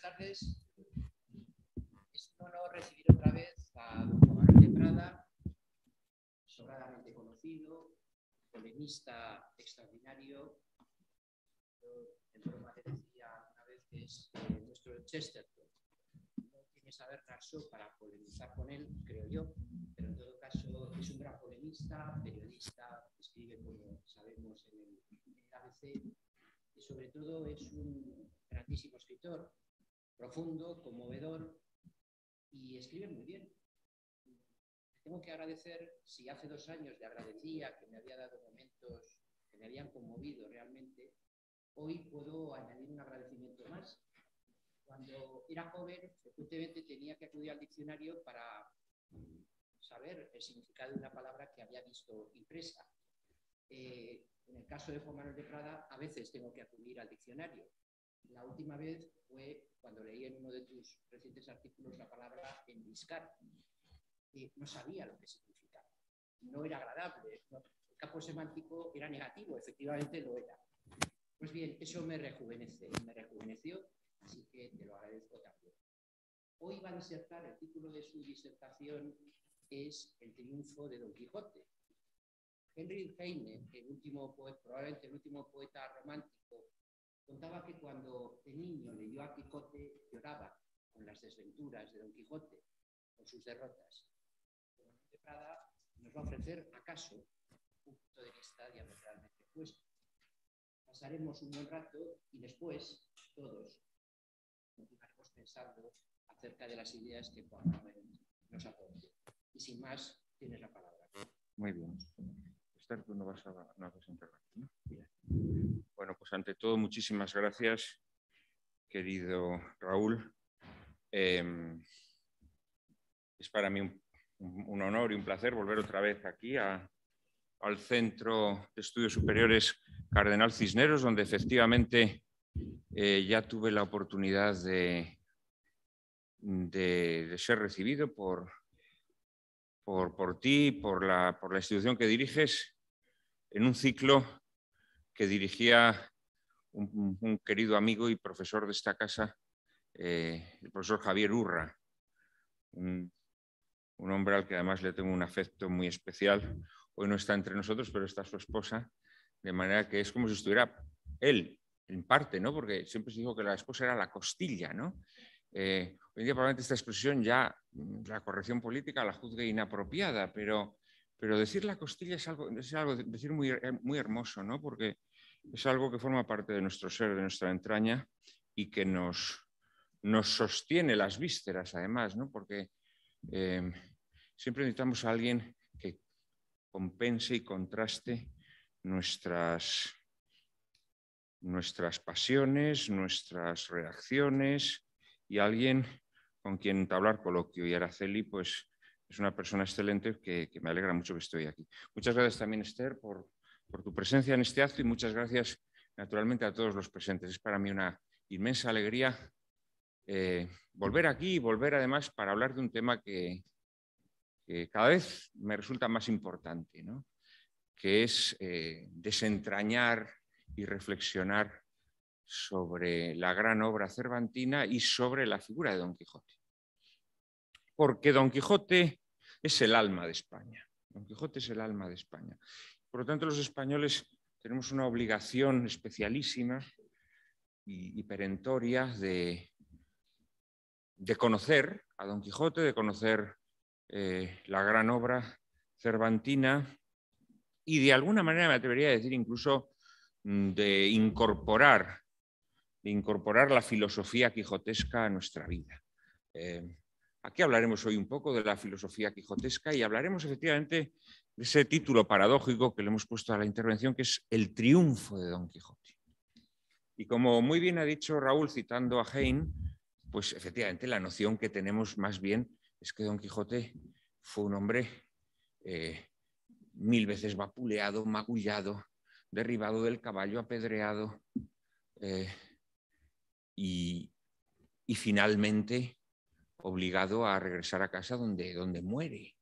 tardes. Es un honor recibir otra vez a don Juan de Prada, sobradamente conocido, polemista extraordinario. En broma te decía una vez que es eh, nuestro Chesterton. No tiene saber Narso para polemizar con él, creo yo, pero en todo caso es un gran polemista, periodista, escribe, como sabemos, en el, en el ABC y sobre todo es un grandísimo escritor, profundo, conmovedor y escribe muy bien. Tengo que agradecer, si hace dos años le agradecía que me había dado momentos que me habían conmovido realmente, hoy puedo añadir un agradecimiento más. Cuando era joven, frecuentemente tenía que acudir al diccionario para saber el significado de una palabra que había visto impresa. Eh, en el caso de Juan Manuel de Prada, a veces tengo que acudir al diccionario. La última vez fue cuando leí en uno de tus recientes artículos la palabra enviscar. Y no sabía lo que significaba. No era agradable. ¿no? El campo semántico era negativo, efectivamente lo era. Pues bien, eso me rejuvenece, me rejuveneció, así que te lo agradezco también. Hoy va a disertar, el título de su disertación es El triunfo de Don Quijote. Henry Heine, el último poeta, probablemente el último poeta romántico, contaba que cuando de niño leyó a Quijote lloraba con las desventuras de Don Quijote, con sus derrotas. Don de Prada nos va a ofrecer, acaso, un punto de vista diametralmente opuesto. Pasaremos un buen rato y después, todos, continuaremos pensando acerca de las ideas que Juan Manuel nos aporte. Y sin más, tienes la palabra. Muy bien. Esther, tú no vas a, no vas a intervenir, ¿no? Bien. Bueno, pues ante todo, muchísimas gracias, querido Raúl. Eh, es para mí un, honor y un placer volver otra vez aquí al Centro de Estudios Superiores Cardenal Cisneros, donde efectivamente eh, ya tuve la oportunidad de ser recibido por, por, por ti, por la, por la institución que diriges, en un ciclo que dirigía un, un querido amigo y profesor de esta casa, eh, el profesor Javier Urra, un, un, hombre al que además le tengo un afecto muy especial. Hoy no está entre nosotros, pero está su esposa, de manera que es como si estuviera él, en parte, ¿no? porque siempre se dijo que la esposa era la costilla, ¿no? Eh, hoy en día probablemente esta expresión ya, la corrección política la juzgue inapropiada, pero, pero decir la costilla es algo, es algo decir muy, muy hermoso, ¿no? porque es algo que forma parte de nuestro ser, de nuestra entraña y que nos, nos sostiene las vísceras además, ¿no? porque eh, siempre necesitamos a alguien que compense y contraste nuestras, nuestras pasiones, nuestras reacciones, y alguien con quien entablar coloquio. Y Araceli, pues es una persona excelente que, que, me alegra mucho que estoy aquí. Muchas gracias también, Esther, por, por tu presencia en este acto y muchas gracias naturalmente a todos los presentes. Es para mí una inmensa alegría eh, volver aquí y volver además para hablar de un tema que, cada vez me resulta más importante, ¿no? que es eh, desentrañar y reflexionar sobre la gran obra cervantina y sobre la figura de Don Quijote. Porque Don Quijote es el alma de España. Don Quijote es el alma de España. Por lo tanto, los españoles tenemos una obligación especialísima y, perentoria de, de, conocer a Don Quijote, de conocer eh, la gran obra cervantina y de alguna manera me atrevería a decir incluso mm, de incorporar incorporar la filosofía quijotesca a nuestra vida. Eh, aquí hablaremos hoy un poco de la filosofía quijotesca y hablaremos efectivamente ese título paradójico que le hemos puesto a la intervención, que es El triunfo de Don Quijote. Y como muy bien ha dicho Raúl citando a Heine, pues efectivamente la noción que tenemos más bien es que Don Quijote fue un hombre eh, mil veces vapuleado, magullado, derribado del caballo, apedreado, eh, y, y, finalmente obligado a regresar a casa donde, donde muere.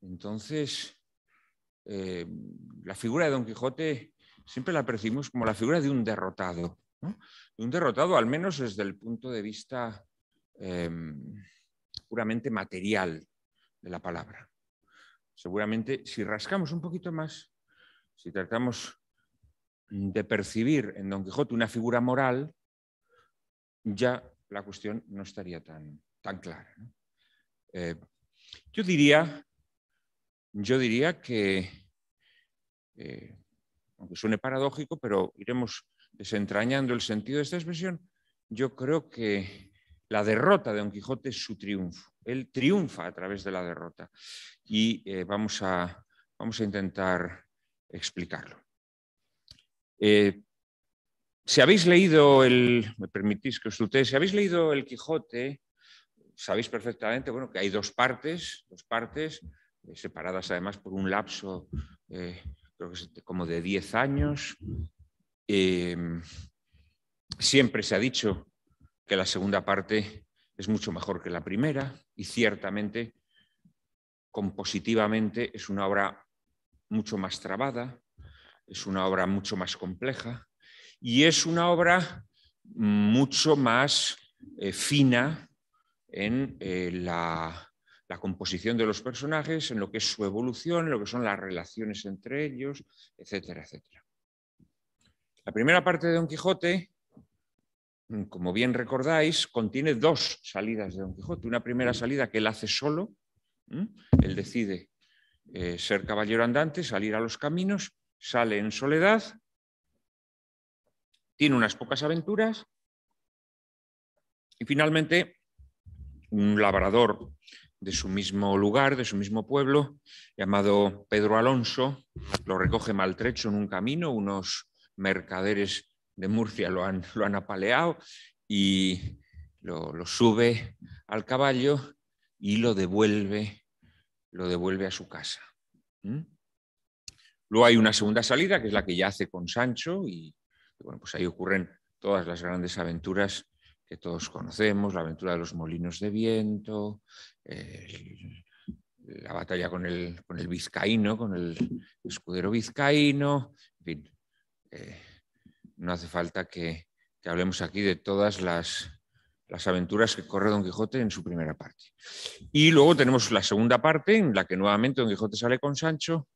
Entonces, eh, la figura de Don Quijote siempre la percibimos como la figura de un derrotado, ¿no? un derrotado al menos desde el punto de vista em, puramente material de la palabra. Seguramente si rascamos un poquito más, si tratamos de percibir en Don Quijote una figura moral, ya la cuestión no estaría tan, tan clara. Eh, yo diría, yo diría que, eh, aunque suene paradójico, pero iremos desentrañando el sentido de esta expresión, yo creo que la derrota de Don Quijote es su triunfo. Él triunfa a través de la derrota y eh, vamos, a, vamos, a, intentar explicarlo. si habéis leído el, me permitís que os si habéis leído el Quijote, sabéis perfectamente bueno, que hay dos partes, dos partes eh, separadas además por un lapso eh, creo que como de 10 años. Em, siempre se ha dicho que la segunda parte es mucho mejor que la primera y ciertamente compositivamente es una obra mucho más trabada, es una obra mucho más compleja y es una obra mucho más eh, fina en eh, la, composición de los personajes, en lo que es su evolución, en lo que son las relaciones entre ellos, etcétera, etcétera. La primera parte de Don Quijote, mm, como bien recordáis, contiene dos salidas de Don Quijote. Una primera salida que él hace solo, él decide eh, ser caballero andante, salir a los caminos, sale en soledad, tiene unas pocas aventuras y finalmente un labrador de su mismo lugar, de su mismo pueblo, llamado Pedro Alonso, lo recoge maltrecho en un camino, unos mercaderes de Murcia lo han, lo han apaleado y lo, sube al caballo y lo devuelve, lo devuelve a su casa. Luego hay una segunda salida, que es la que ya hace con Sancho, y bueno, pues ahí ocurren todas las grandes aventuras que todos conocemos, la aventura de los molinos de viento, la batalla con el, con el, vizcaíno, con el escudero vizcaíno, en fin, eh, no hace falta que, hablemos aquí de todas las, las aventuras que corre Don Quijote en su primera parte. Y luego tenemos la segunda parte, en la que nuevamente Don Quijote sale con Sancho,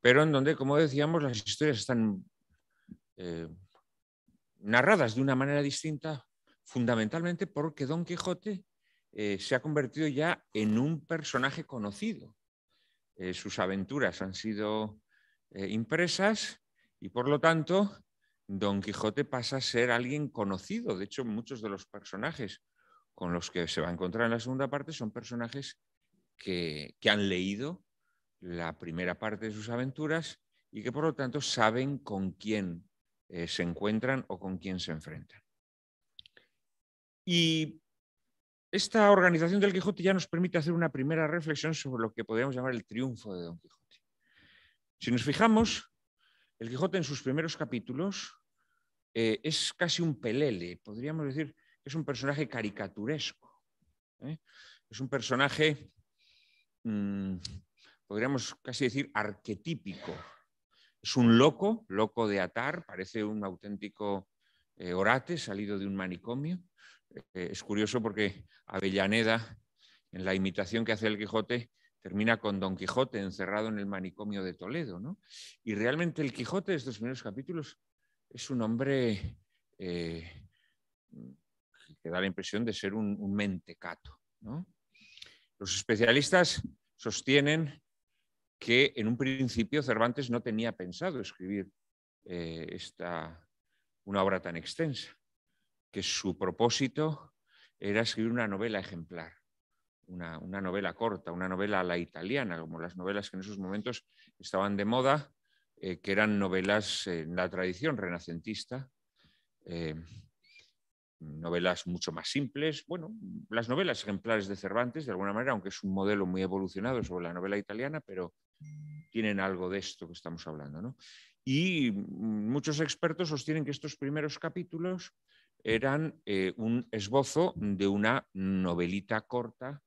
pero en donde, como decíamos, las historias están eh, narradas de una manera distinta fundamentalmente porque Don Quijote eh, se ha convertido ya en un personaje conocido. Eh, sus aventuras han sido eh, impresas y por lo tanto Don Quijote pasa a ser alguien conocido. De hecho, muchos de los personajes con los que se va a encontrar en la segunda parte son personajes que, que han leído la primera parte de sus aventuras y que por lo tanto saben con quién se encuentran o con quién se enfrentan. Y esta organización del Quijote ya nos permite hacer una primera reflexión sobre lo que podríamos llamar el triunfo de Don Quijote. Si nos fijamos, el Quijote en sus primeros capítulos eh, es casi un pelele, podríamos decir que es un personaje caricaturesco. ¿eh? Es un personaje, mm, podríamos casi decir, arquetípico. Es un loco, loco de atar, parece un auténtico eh, orate salido de un manicomio. Eh, es curioso porque Avellaneda, en la imitación que hace el Quijote, termina con Don Quijote encerrado en el manicomio de Toledo. ¿no? Y realmente el Quijote de estos primeros capítulos es un hombre eh, que da la impresión de ser un, mentecato. Los especialistas sostienen que en un principio Cervantes no tenía pensado escribir eh, esta, una obra tan extensa que su propósito era escribir una novela ejemplar, una, novela corta, una novela a la italiana, como las novelas que en esos momentos estaban de moda, eh, que eran novelas en la tradición renacentista, eh, novelas mucho más simples. Bueno, las novelas ejemplares de Cervantes, de alguna manera, aunque es un modelo muy evolucionado sobre la novela italiana, pero tienen algo de esto que estamos hablando. Y muchos expertos sostienen que estos primeros capítulos eran eh, un esbozo de una novelita corta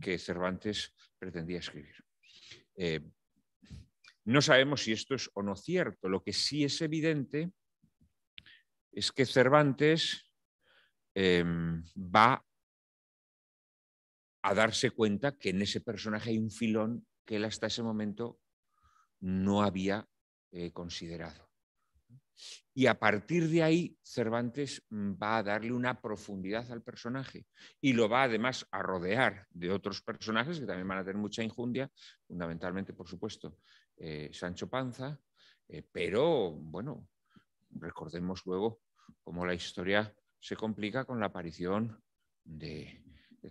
que Cervantes pretendía escribir. Eh, no sabemos si esto es o no cierto. Lo que sí es evidente es que Cervantes em, va a darse cuenta que en ese personaje hay un filón que él hasta ese momento no había eh, considerado. Y a partir de ahí, Cervantes mm, va a darle una profundidad al personaje y lo va además a rodear de otros personajes que también van a tener mucha injundia, fundamentalmente, por supuesto, eh, Sancho Panza, eh, pero bueno, recordemos luego cómo la historia se complica con la aparición de,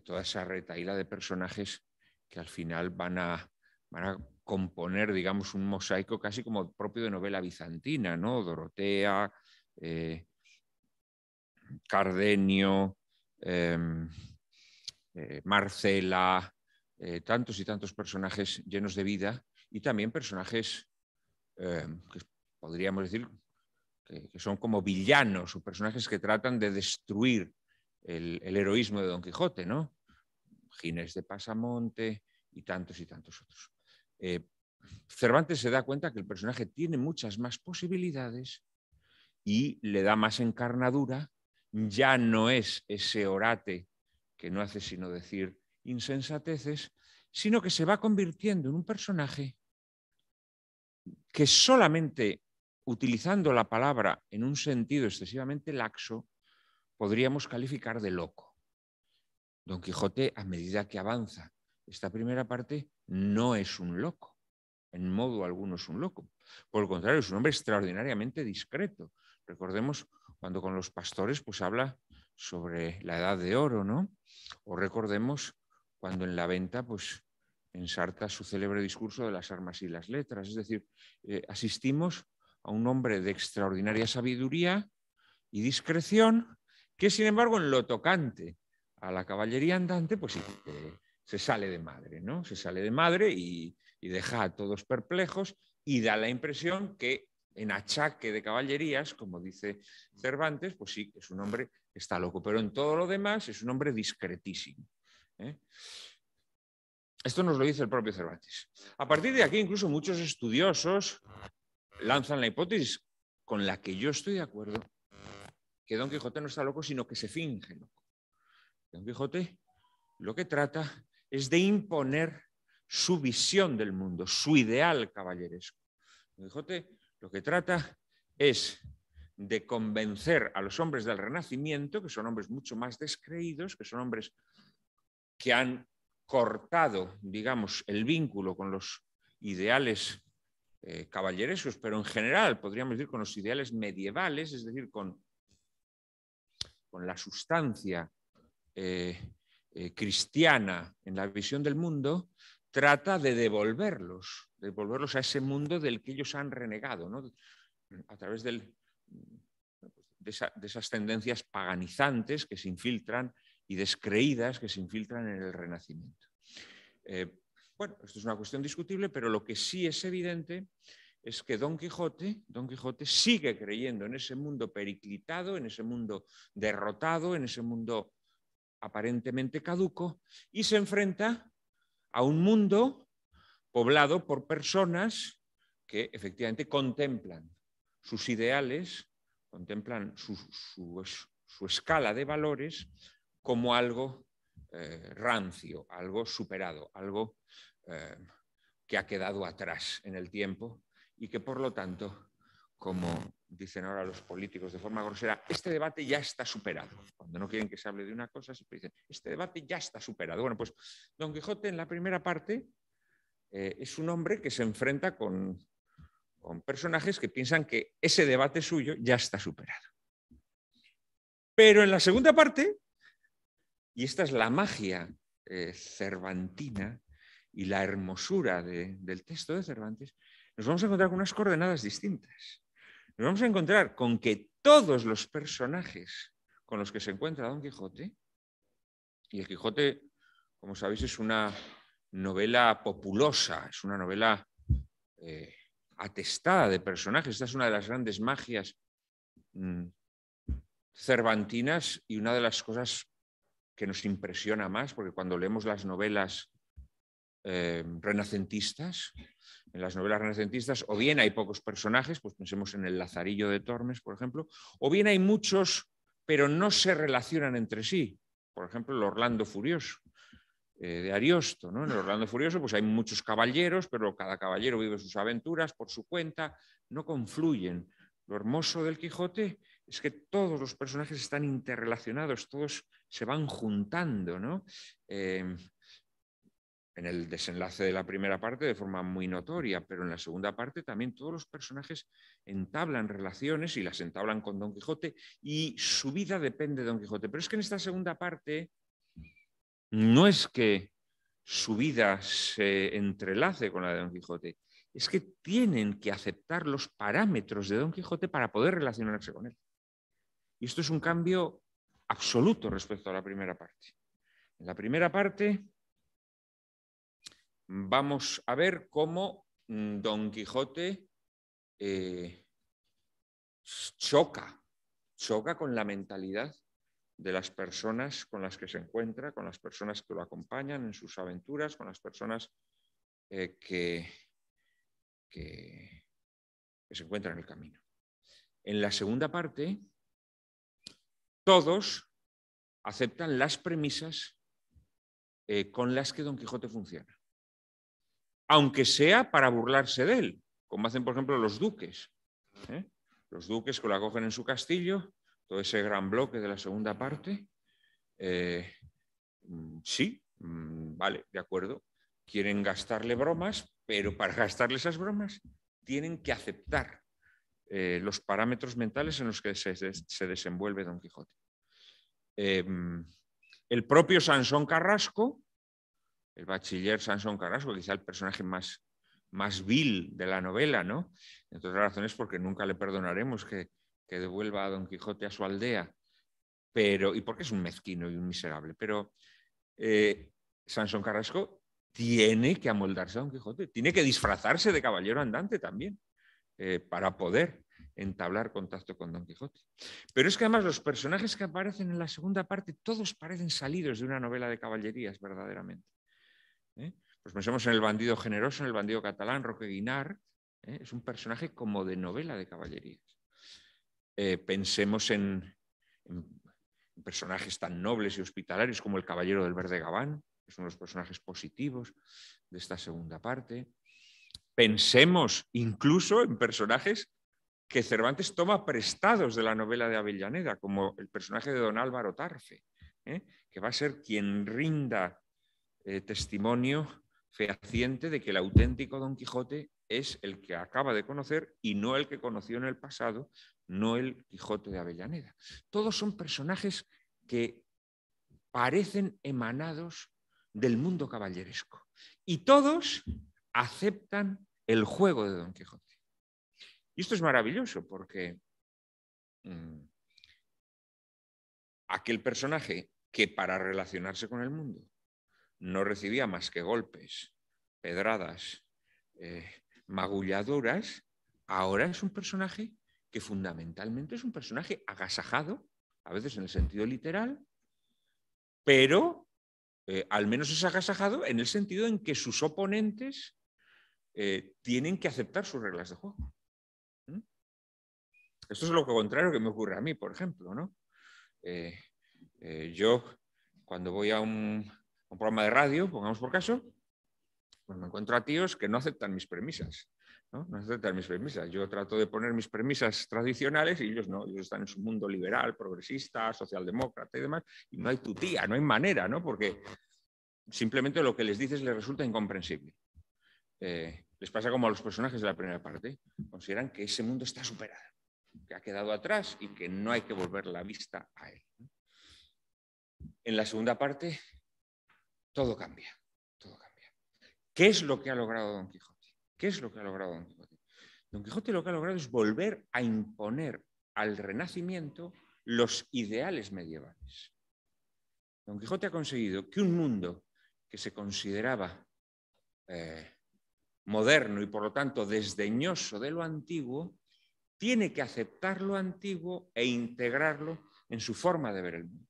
toda esa retaíla de personajes que al final van a, van a componer, digamos, un mosaico casi como propio de novela bizantina, ¿no? Dorotea, eh, Cardenio, em, eh, Marcela, eh, tantos y tantos personajes llenos de vida y también personajes em, que podríamos decir que, son como villanos o personajes que tratan de destruir el, el heroísmo de Don Quijote, ¿no? Ginés de Pasamonte y tantos y tantos otros. Eh, Cervantes se da cuenta que el personaje tiene muchas más posibilidades y le da más encarnadura, ya no es ese orate que no hace sino decir insensateces, sino que se va convirtiendo en un personaje que solamente utilizando la palabra en un sentido excesivamente laxo, podríamos calificar de loco. Don Quijote, a medida que avanza esta primera parte, no es un loco. En modo alguno es un loco. Por el contrario, es un hombre extraordinariamente discreto. Recordemos cuando con los pastores pues habla sobre la edad de oro, ¿no? O recordemos cuando en la venta pues ensarta su célebre discurso de las armas y las letras. Es decir, eh, asistimos a un hombre de extraordinaria sabiduría y discreción que, sin embargo, en lo tocante a la caballería andante, pues sí, se sale de madre, ¿no? Se sale de madre y, deja a todos perplejos y da la impresión que en achaque de caballerías, como dice Cervantes, pues sí, es un hombre que está loco, pero en todo lo demás es un hombre discretísimo. ¿eh? Esto nos lo dice el propio Cervantes. A partir de aquí, incluso muchos estudiosos lanzan la hipótesis con la que yo estoy de acuerdo, que Don Quijote no está loco, sino que se finge loco. Don Quijote lo que trata es de imponer su visión del mundo, su ideal caballeresco. Don Quijote lo que trata es de convencer a los hombres del Renacimiento, que son hombres mucho más descreídos, que son hombres que han cortado, digamos, el vínculo con los ideales eh, caballerescos, pero en general podríamos decir con los ideales medievales, es decir, con, con la sustancia eh, eh, cristiana en la visión del mundo, trata de devolverlos, devolverlos a ese mundo del que ellos han renegado, a través del, de, esas tendencias paganizantes que se infiltran y descreídas que se infiltran en el Renacimiento. Eh, bueno, esto es una cuestión discutible, pero lo que sí es evidente es que Don Quijote, Don Quijote sigue creyendo en ese mundo periclitado, en ese mundo derrotado, en ese mundo aparentemente caduco y se enfrenta a un mundo poblado por personas que efectivamente contemplan sus ideales, contemplan su, escala de valores como algo eh, rancio, algo superado, algo eh, que ha quedado atrás en el tiempo y que por lo tanto, como dicen ahora los políticos de forma grosera, este debate ya está superado. Cuando no quieren que se hable de una cosa, siempre dicen, este debate ya está superado. Bueno, pues Don Quijote en la primera parte eh, es un hombre que se enfrenta con, con personajes que piensan que ese debate suyo ya está superado. Pero en la segunda parte, y esta es la magia eh, cervantina y la hermosura del texto de Cervantes, nos vamos a encontrar con unas coordenadas distintas nos vamos a encontrar con que todos los personajes con los que se encuentra Don Quijote, y el Quijote, como sabéis, es una novela populosa, es una novela eh, atestada de personajes, esta es una de las grandes magias mm, cervantinas y una de las cosas que nos impresiona más, porque cuando leemos las novelas eh, renacentistas, en las novelas renacentistas, o bien hay pocos personajes, pues pensemos en el Lazarillo de Tormes, por ejemplo, o bien hay muchos, pero no se relacionan entre sí. Por ejemplo, el Orlando Furioso. eh, de Ariosto. ¿no? En el Orlando Furioso pues hay muchos caballeros, pero cada caballero vive sus aventuras por su cuenta, no confluyen. Lo hermoso del Quijote es que todos los personajes están interrelacionados, todos se van juntando. ¿no? Eh, en el desenlace de la primera parte de forma muy notoria, pero en la segunda parte también todos los personajes entablan relaciones y las entablan con Don Quijote y su vida depende de Don Quijote. Pero es que en esta segunda parte no es que su vida se entrelace con la de Don Quijote, es que tienen que aceptar los parámetros de Don Quijote para poder relacionarse con él. Y esto es un cambio absoluto respecto a la primera parte. En la primera parte vamos a ver cómo mm, Don Quijote eh, choca, choca con la mentalidad de las personas con las que se encuentra, con las personas que lo acompañan en sus aventuras, con las personas eh, que, que, se encuentran en el camino. En la segunda parte, todos aceptan las premisas eh, con las que Don Quijote funciona aunque sea para burlarse de él, como hacen, por ejemplo, los duques. ¿eh? Los duques que lo acogen en su castillo, todo ese gran bloque de la segunda parte. Eh, mm, sí, mm, vale, de acuerdo. Quieren gastarle bromas, pero para gastarle esas bromas tienen que aceptar eh, los parámetros mentales en los que se, se desenvuelve Don Quijote. Mm, el propio Sansón Carrasco, el bachiller Sansón Carrasco, quizá el personaje más, más vil de la novela, ¿no? Entre otras razones porque nunca le perdonaremos que, devuelva a Don Quijote a su aldea, pero, y porque es un mezquino y un miserable, pero eh, Sansón Carrasco tiene que amoldarse a Don Quijote, tiene que disfrazarse de caballero andante también, eh, para poder entablar contacto con Don Quijote. Pero es que además los personajes que aparecen en la segunda parte, todos parecen salidos de una novela de caballerías, verdaderamente. ¿Eh? Pues pensemos en el bandido generoso, en el bandido catalán, Roque Guinar, ¿eh? es un personaje como de novela de caballerías. Eh, pensemos en, personajes tan nobles y hospitalarios como el Caballero del Verde Gabán, que son los personajes positivos de esta segunda parte. Pensemos incluso en personajes que Cervantes toma prestados de la novela de Avellaneda, como el personaje de don Álvaro Tarfe, que va a ser quien rinda eh, testimonio fehaciente de que el auténtico Don Quijote es el que acaba de conocer y no el que conoció en el pasado, no el Quijote de Avellaneda. Todos son personajes que parecen emanados del mundo caballeresco y todos aceptan el juego de Don Quijote. Y esto es maravilloso porque mm, aquel personaje que para relacionarse con el mundo no recibía más que golpes, pedradas, eh, magulladuras, ahora es un personaje que fundamentalmente es un personaje agasajado, a veces en el sentido literal, pero eh, al menos es agasajado en el sentido en que sus oponentes eh, tienen que aceptar sus reglas de juego. ¿Mm? Esto es lo contrario que me ocurre a mí, por ejemplo. ¿no? yo, cuando voy a un, un programa de radio, pongamos por caso, pues me encuentro a tíos que no aceptan mis premisas. ¿no? aceptan mis premisas. Yo trato de poner mis premisas tradicionales y ellos no, ellos están en su mundo liberal, progresista, socialdemócrata y demás, y no hay tu tía, no hay manera, ¿no? porque simplemente lo que les dices les resulta incomprensible. Eh, les pasa como a los personajes de la primera parte, consideran que ese mundo está superado, que ha quedado atrás y que no hay que volver la vista a él. En la segunda parte todo cambia. ¿Qué es lo que ha logrado Don Quijote? ¿Qué es lo que ha logrado Don Quijote? Don Quijote lo que ha logrado es volver a imponer al Renacimiento los ideales medievales. Don Quijote ha conseguido que un mundo que se consideraba eh, moderno y por lo tanto desdeñoso de lo antiguo, tiene que aceptar lo antiguo e integrarlo en su forma de ver el mundo.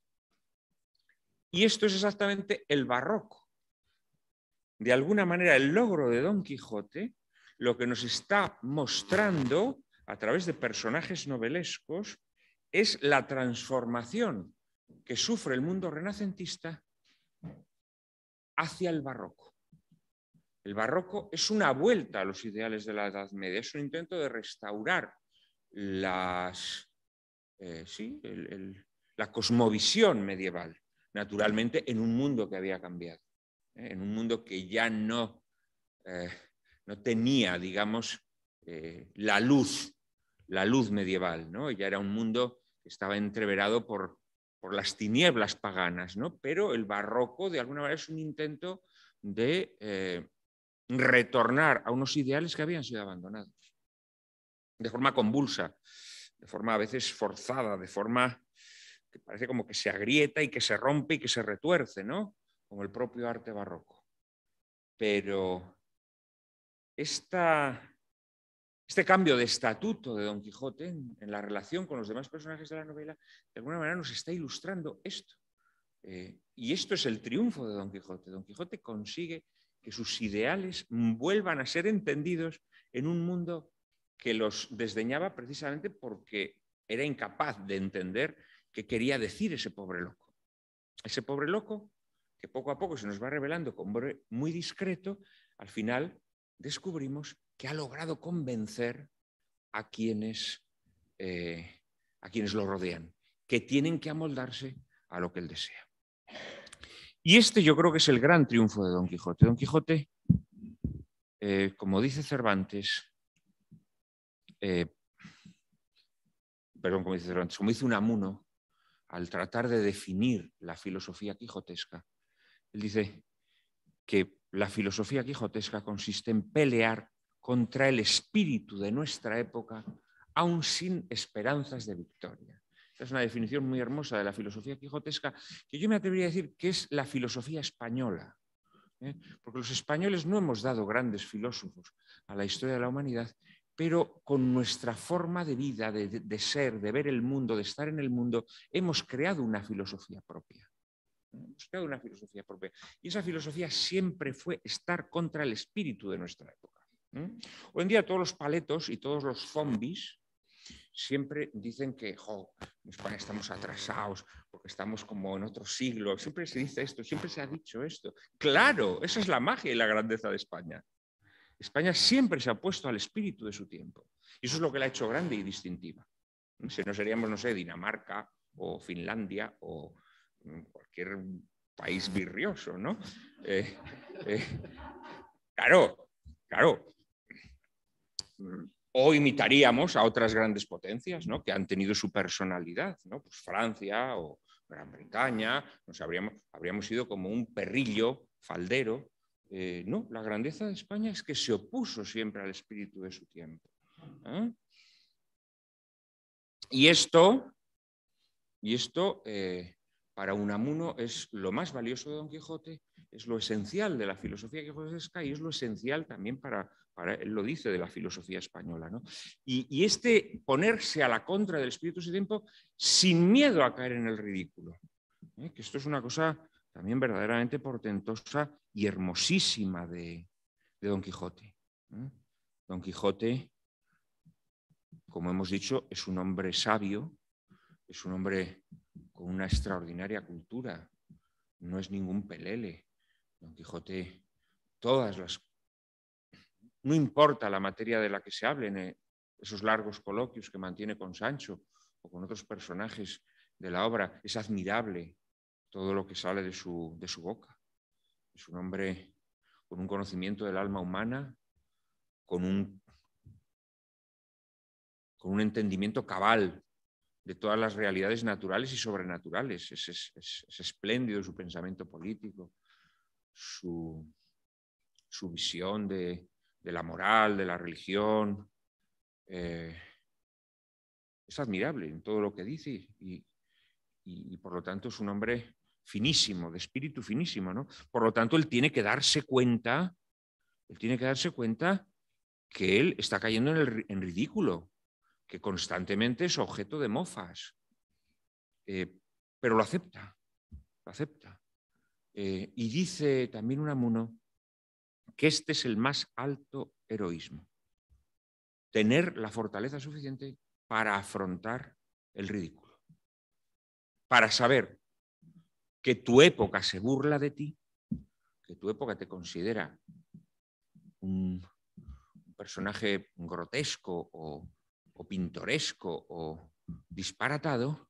Y esto es exactamente el barroco. De alguna manera, el logro de Don Quijote lo que nos está mostrando a través de personajes novelescos es la transformación que sufre el mundo renacentista hacia el barroco. El barroco es una vuelta a los ideales de la Edad Media, es un intento de restaurar las, eh, la cosmovisión medieval, naturalmente en un mundo que había cambiado, ¿eh? en un mundo que ya no, eh, no tenía, digamos, la luz, la luz medieval, ¿no? ya era un mundo que estaba entreverado por, por las tinieblas paganas, ¿no? pero el barroco de alguna manera es un intento de retornar a unos ideales que habían sido abandonados, de forma convulsa, de forma a veces forzada, de forma parece como que se agrieta y que se rompe y que se retuerce, ¿no? Como el propio arte barroco. Pero esta, este cambio de estatuto de Don Quijote en, la relación con los demás personajes de la novela, de alguna manera nos está ilustrando esto. Eh, y esto es el triunfo de Don Quijote. Don Quijote consigue que sus ideales vuelvan a ser entendidos en un mundo que los desdeñaba precisamente porque era incapaz de entender qué quería decir ese pobre loco. Ese pobre loco, que poco a poco se nos va revelando como muy discreto, al final descubrimos que ha logrado convencer a quienes, eh, a quienes lo rodean, que tienen que amoldarse a lo que él desea. Y este yo creo que es el gran triunfo de Don Quijote. Don Quijote, eh, como dice Cervantes, eh, perdón, como dice Cervantes, como dice Unamuno, al tratar de definir la filosofía quijotesca, él dice que la filosofía quijotesca consiste en pelear contra el espíritu de nuestra época, aún sin esperanzas de victoria es una definición muy hermosa de la filosofía quijotesca, que yo me atrevería a decir que es la filosofía española. ¿eh? Porque los españoles no hemos dado grandes filósofos a la historia de la humanidad, pero con nuestra forma de vida, de, ser, de ver el mundo, de estar en el mundo, hemos creado una filosofía propia. Hemos creado una filosofía propia. Y esa filosofía siempre fue estar contra el espíritu de nuestra época. Hoy en día todos los paletos y todos los zombies siempre dicen que en España estamos atrasados porque estamos como en otro siglo. Siempre se dice esto, siempre se ha dicho esto. Claro, esa es la magia y la grandeza de España. España siempre se ha puesto al espíritu de su tiempo. Y eso es lo que la ha hecho grande y distintiva. Si no seríamos, no sé, Dinamarca o Finlandia o mm, cualquier país virrioso, ¿no? Eh, eh, claro, claro o imitaríamos a otras grandes potencias ¿no? que han tenido su personalidad, ¿no? pues Francia o Gran Bretaña, nos habríamos, habríamos sido como un perrillo faldero. Eh, no, la grandeza de España es que se opuso siempre al espíritu de su tiempo. ¿eh? Y esto, y esto eh, para Unamuno es lo más valioso de Don Quijote, es lo esencial de la filosofía quijotesca y es lo esencial también para, él lo dice, de la filosofía española. Y, este ponerse a la contra del espíritu de tiempo sin miedo a caer en el ridículo. ¿eh? Que esto es una cosa también verdaderamente portentosa y hermosísima de, Don Quijote. Don Quijote, como hemos dicho, es un hombre sabio, es un hombre con una extraordinaria cultura, no es ningún pelele. Don Quijote, todas las no importa la materia de la que se hable en eh, esos largos coloquios que mantiene con Sancho o con otros personajes de la obra, es admirable todo lo que sale de su, de su boca. Es un hombre con un conocimiento del alma humana, con un, con un entendimiento cabal de todas las realidades naturales y sobrenaturales. Es, es espléndido su pensamiento político, su, su visión de, de la moral, de la religión. Eh, es admirable en todo lo que dice y, por lo tanto es un hombre finísimo, de espíritu finísimo, ¿no? Por lo tanto, él tiene que darse cuenta, él tiene que darse cuenta que él está cayendo en, el, ridículo, que constantemente es objeto de mofas, eh, pero lo acepta, lo acepta. Eh, y dice también Unamuno que este es el más alto heroísmo. Tener la fortaleza suficiente para afrontar el ridículo. Para saber que tu época se burla de ti, que tu época te considera un, personaje grotesco o, o pintoresco o disparatado,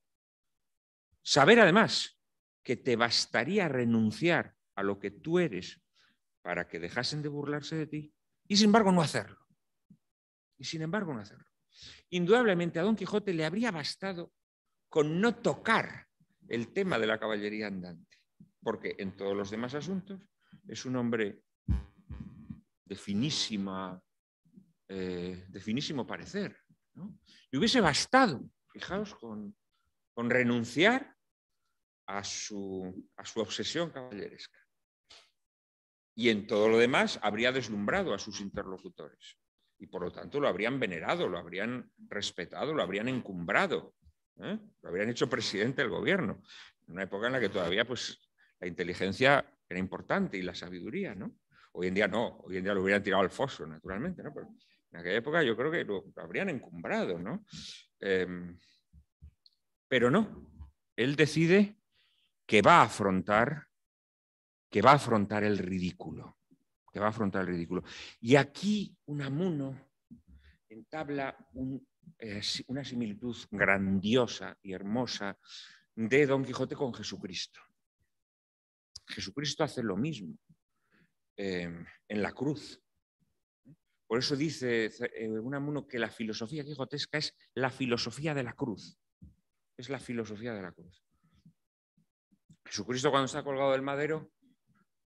saber además que te bastaría renunciar a lo que tú eres para que dejasen de burlarse de ti y sin embargo no hacerlo. Y sin embargo no hacerlo. Indudablemente a Don Quijote le habría bastado con no tocar el tema de la caballería andante, porque en todos los demás asuntos es un hombre de finísima, eh, finísimo parecer. Y hubiese bastado, fijaos, con, con renunciar a su obsesión caballeresca. Y en todo lo demás habría deslumbrado a sus interlocutores. Y por lo tanto lo habrían venerado, lo habrían respetado, lo habrían encumbrado, ¿eh? lo habrían hecho presidente del gobierno. En una época en la que todavía pues, la inteligencia era importante y la sabiduría. ¿no? Hoy en día no, hoy en día lo hubieran tirado al foso, naturalmente. ¿no? En aquella época yo creo que lo, habrían encumbrado. ¿no? Em, pero no, él decide que va a afrontar, que va a afrontar el ridículo, que va a afrontar el ridículo. Y aquí Unamuno entabla eh, una similitud grandiosa y hermosa de Don Quijote con Jesucristo. Jesucristo hace lo mismo em, en la cruz. Por eso dice eh, Unamuno que la filosofía quijotesca es la filosofía de la cruz. Es la filosofía de la cruz. Jesucristo cuando está colgado del madero,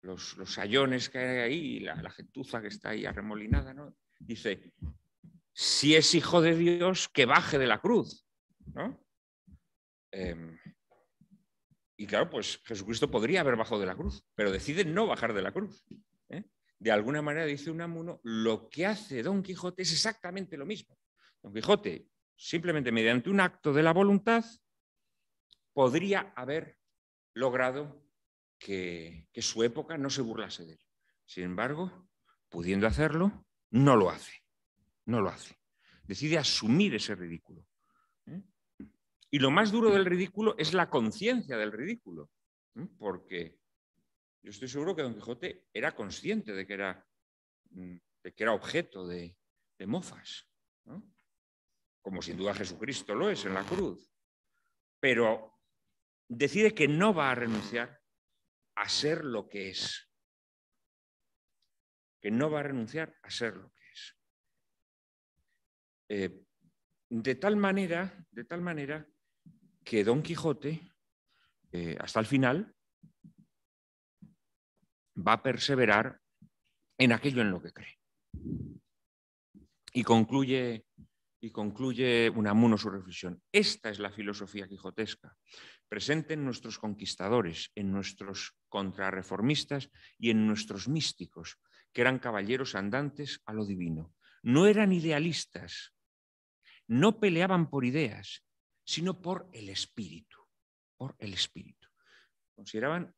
los, los sayones que hay ahí, la, la gentuza que está ahí arremolinada, ¿no? dice, si es hijo de Dios, que baje de la cruz. Em, y claro, pues Jesucristo podría haber bajado de la cruz, pero decide no bajar de la cruz. ¿eh? De alguna manera, dice Unamuno, lo que hace Don Quijote es exactamente lo mismo. Don Quijote, simplemente mediante un acto de la voluntad, podría haber logrado que, su época no se burlase de él. Sin embargo, pudiendo hacerlo, no lo hace. No lo hace. Decide asumir ese ridículo. ¿eh? Y lo más duro del ridículo es la conciencia del ridículo. ¿eh? Porque yo estoy seguro que Don Quijote era consciente de que era, mm, de que era objeto de, mofas. Como sin duda Jesucristo lo es en la cruz. Pero decide que no va a renunciar a ser lo que es. Que no va a renunciar a ser lo que es. Eh, de tal manera, de tal manera que Don Quijote, eh, hasta el final, va a perseverar en aquello en lo que cree. Y concluye y concluye Unamuno su reflexión. Esta es la filosofía quijotesca, presente en nuestros conquistadores, en nuestros contrarreformistas y en nuestros místicos, que eran caballeros andantes a lo divino. No eran idealistas, no peleaban por ideas, sino por el espíritu, por el espíritu. Consideraban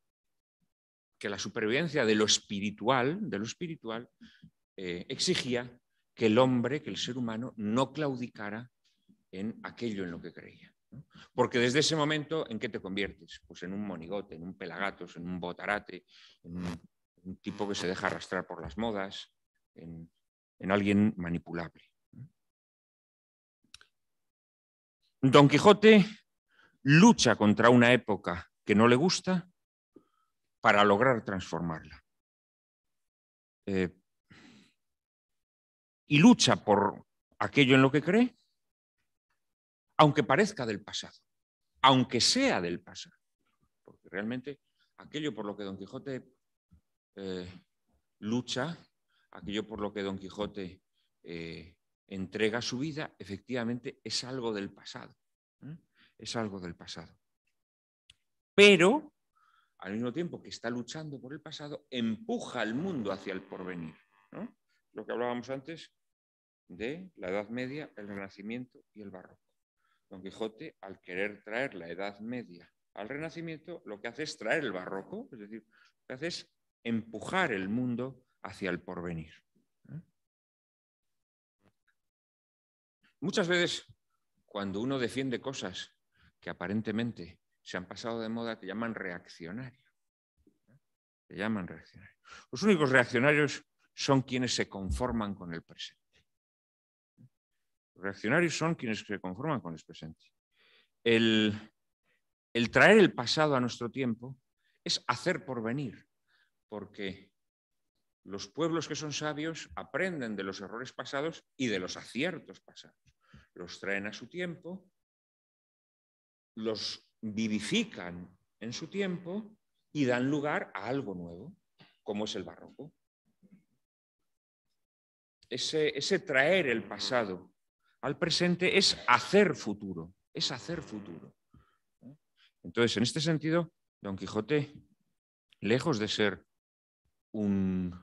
que la supervivencia de lo espiritual, de lo espiritual, eh, exigía que el hombre, que el ser humano, no claudicara en aquello en lo que creía. Porque desde ese momento, ¿en qué te conviertes? Pues en un monigote, en un pelagatos, en un botarate, en un, tipo que se deja arrastrar por las modas, en, en alguien manipulable. Don Quijote lucha contra una época que no le gusta para lograr transformarla. Eh, y lucha por aquello en lo que cree, aunque parezca del pasado, aunque sea del pasado. Porque realmente aquello por lo que Don Quijote eh, lucha, aquello por lo que Don Quijote eh, entrega su vida, efectivamente es algo del pasado. Es algo del pasado. Pero, al mismo tiempo que está luchando por el pasado, empuja al mundo hacia el porvenir lo que hablábamos antes de la Edad Media, el Renacimiento y el Barroco. Don Quijote, al querer traer la Edad Media al Renacimiento, lo que hace es traer el Barroco, es decir, lo que hace es empujar el mundo hacia el porvenir. Muchas veces, cuando uno defiende cosas que aparentemente se han pasado de moda, te llaman reaccionario. Te llaman reaccionario. Los únicos reaccionarios son quienes se conforman con el presente. Los reaccionarios son quienes se conforman con el presente. El, el traer el pasado a nuestro tiempo es hacer por venir, porque los pueblos que son sabios aprenden de los errores pasados y de los aciertos pasados. Los traen a su tiempo, los vivifican en su tiempo y dan lugar a algo nuevo, como es el barroco. Ese, ese traer el pasado al presente es hacer futuro, es hacer futuro. Entonces, en este sentido, Don Quijote, lejos de ser un,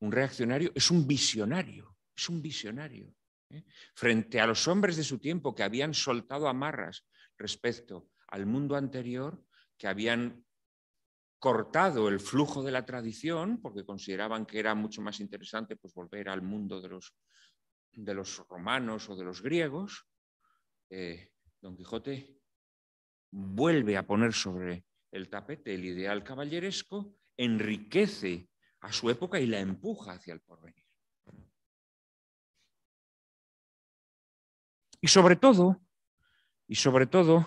un reaccionario, es un visionario, es un visionario. ¿Eh? Frente a los hombres de su tiempo que habían soltado amarras respecto al mundo anterior, que habían cortado el flujo de la tradición porque consideraban que era mucho más interesante pues, volver al mundo de los, de los romanos o de los griegos, eh, Don Quijote vuelve a poner sobre el tapete el ideal caballeresco, enriquece a su época y la empuja hacia el porvenir. Y sobre todo, y sobre todo,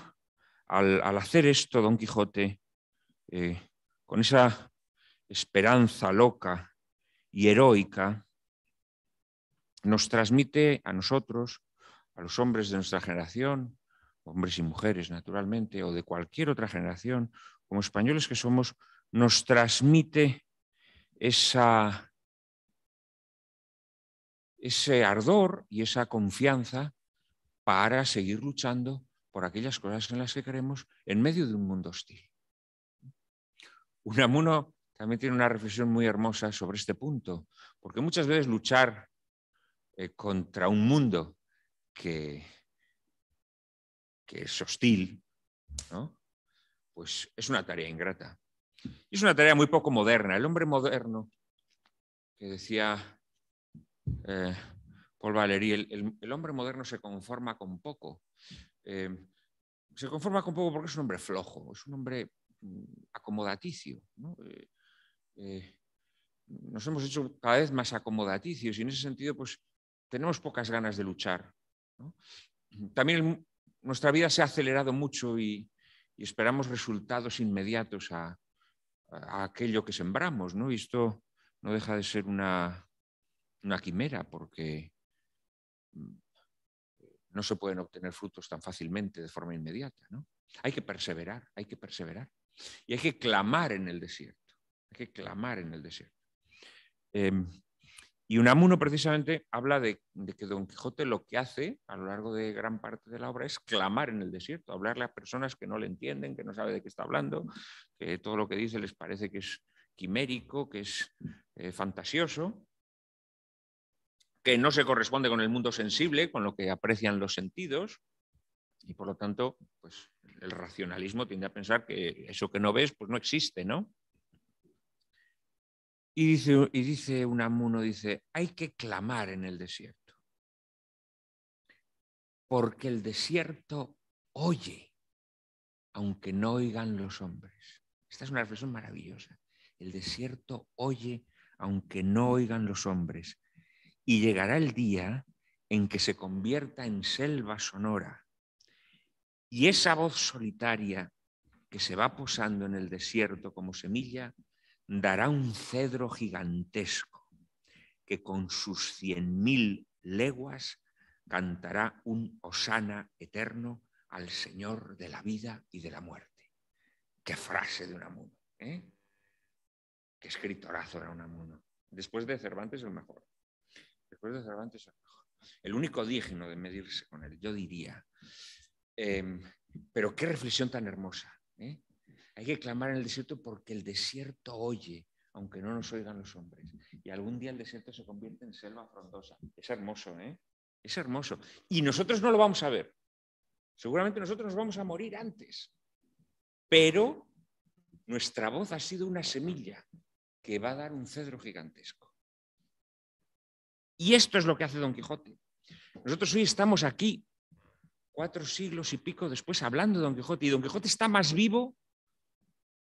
al, hacer esto, Don Quijote, eh, con esa esperanza loca y heroica, nos transmite a nosotros, a los hombres de nuestra generación, hombres y mujeres naturalmente, o de cualquier otra generación, como españoles que somos, nos transmite esa, ese ardor y esa confianza para seguir luchando por aquellas cosas en las que queremos en medio de un mundo hostil. Unamuno también tiene una reflexión muy hermosa sobre este punto, porque muchas veces luchar eh, contra un mundo que, es hostil, pues es una tarea ingrata. Y es una tarea muy poco moderna. El hombre moderno, que decía eh, Paul el, hombre moderno se conforma con poco. Eh, se conforma con poco porque es un hombre flojo, es un hombre mm, acomodaticio. Eh, nos hemos hecho cada vez más acomodaticios y en ese sentido pues tenemos pocas ganas de luchar. También nuestra vida se ha acelerado mucho y, esperamos resultados inmediatos a, aquello que sembramos. ¿no? Y esto no deja de ser una, una quimera porque no se pueden obtener frutos tan fácilmente de forma inmediata. ¿no? Hay que perseverar, hay que perseverar. Y hay que clamar en el desierto, hay que clamar en el desierto. Em, y Unamuno precisamente habla de, que Don Quijote lo que hace a lo largo de gran parte de la obra es clamar en el desierto, hablarle a personas que no le entienden, que no sabe de qué está hablando, que todo lo que dice les parece que es quimérico, que es eh, fantasioso, que no se corresponde con el mundo sensible, con lo que aprecian los sentidos, y por lo tanto, pues el racionalismo tiende a pensar que eso que no ves, pues no existe, ¿no? Y dice, y dice dice, hay que clamar en el desierto, porque el desierto oye, aunque no oigan los hombres. Esta es una reflexión maravillosa. El desierto oye, aunque no oigan los hombres. Y llegará el día en que se convierta en selva sonora. Y esa voz solitaria que se va posando en el desierto como semilla dará un cedro gigantesco que con sus cien mil leguas cantará un osana eterno al Señor de la vida y de la muerte. Qué frase de Unamuno, ¿eh? Qué escritorazo era Unamuno. Después de Cervantes el mejor. Cervantes el mejor. El único digno de medirse con él, yo diría. Em, pero qué reflexión tan hermosa. ¿eh? Hay que clamar en el desierto porque el desierto oye, aunque no nos oigan los hombres. Y algún día el desierto se convierte en selva frondosa. Es hermoso, ¿eh? Es hermoso. Y nosotros no lo vamos a ver. Seguramente nosotros nos vamos a morir antes. Pero nuestra voz ha sido una semilla que va a dar un cedro gigantesco. Y esto es lo que hace Don Quijote. Nosotros hoy estamos aquí, cuatro siglos y pico después, hablando de Don Quijote. Y Don Quijote está más vivo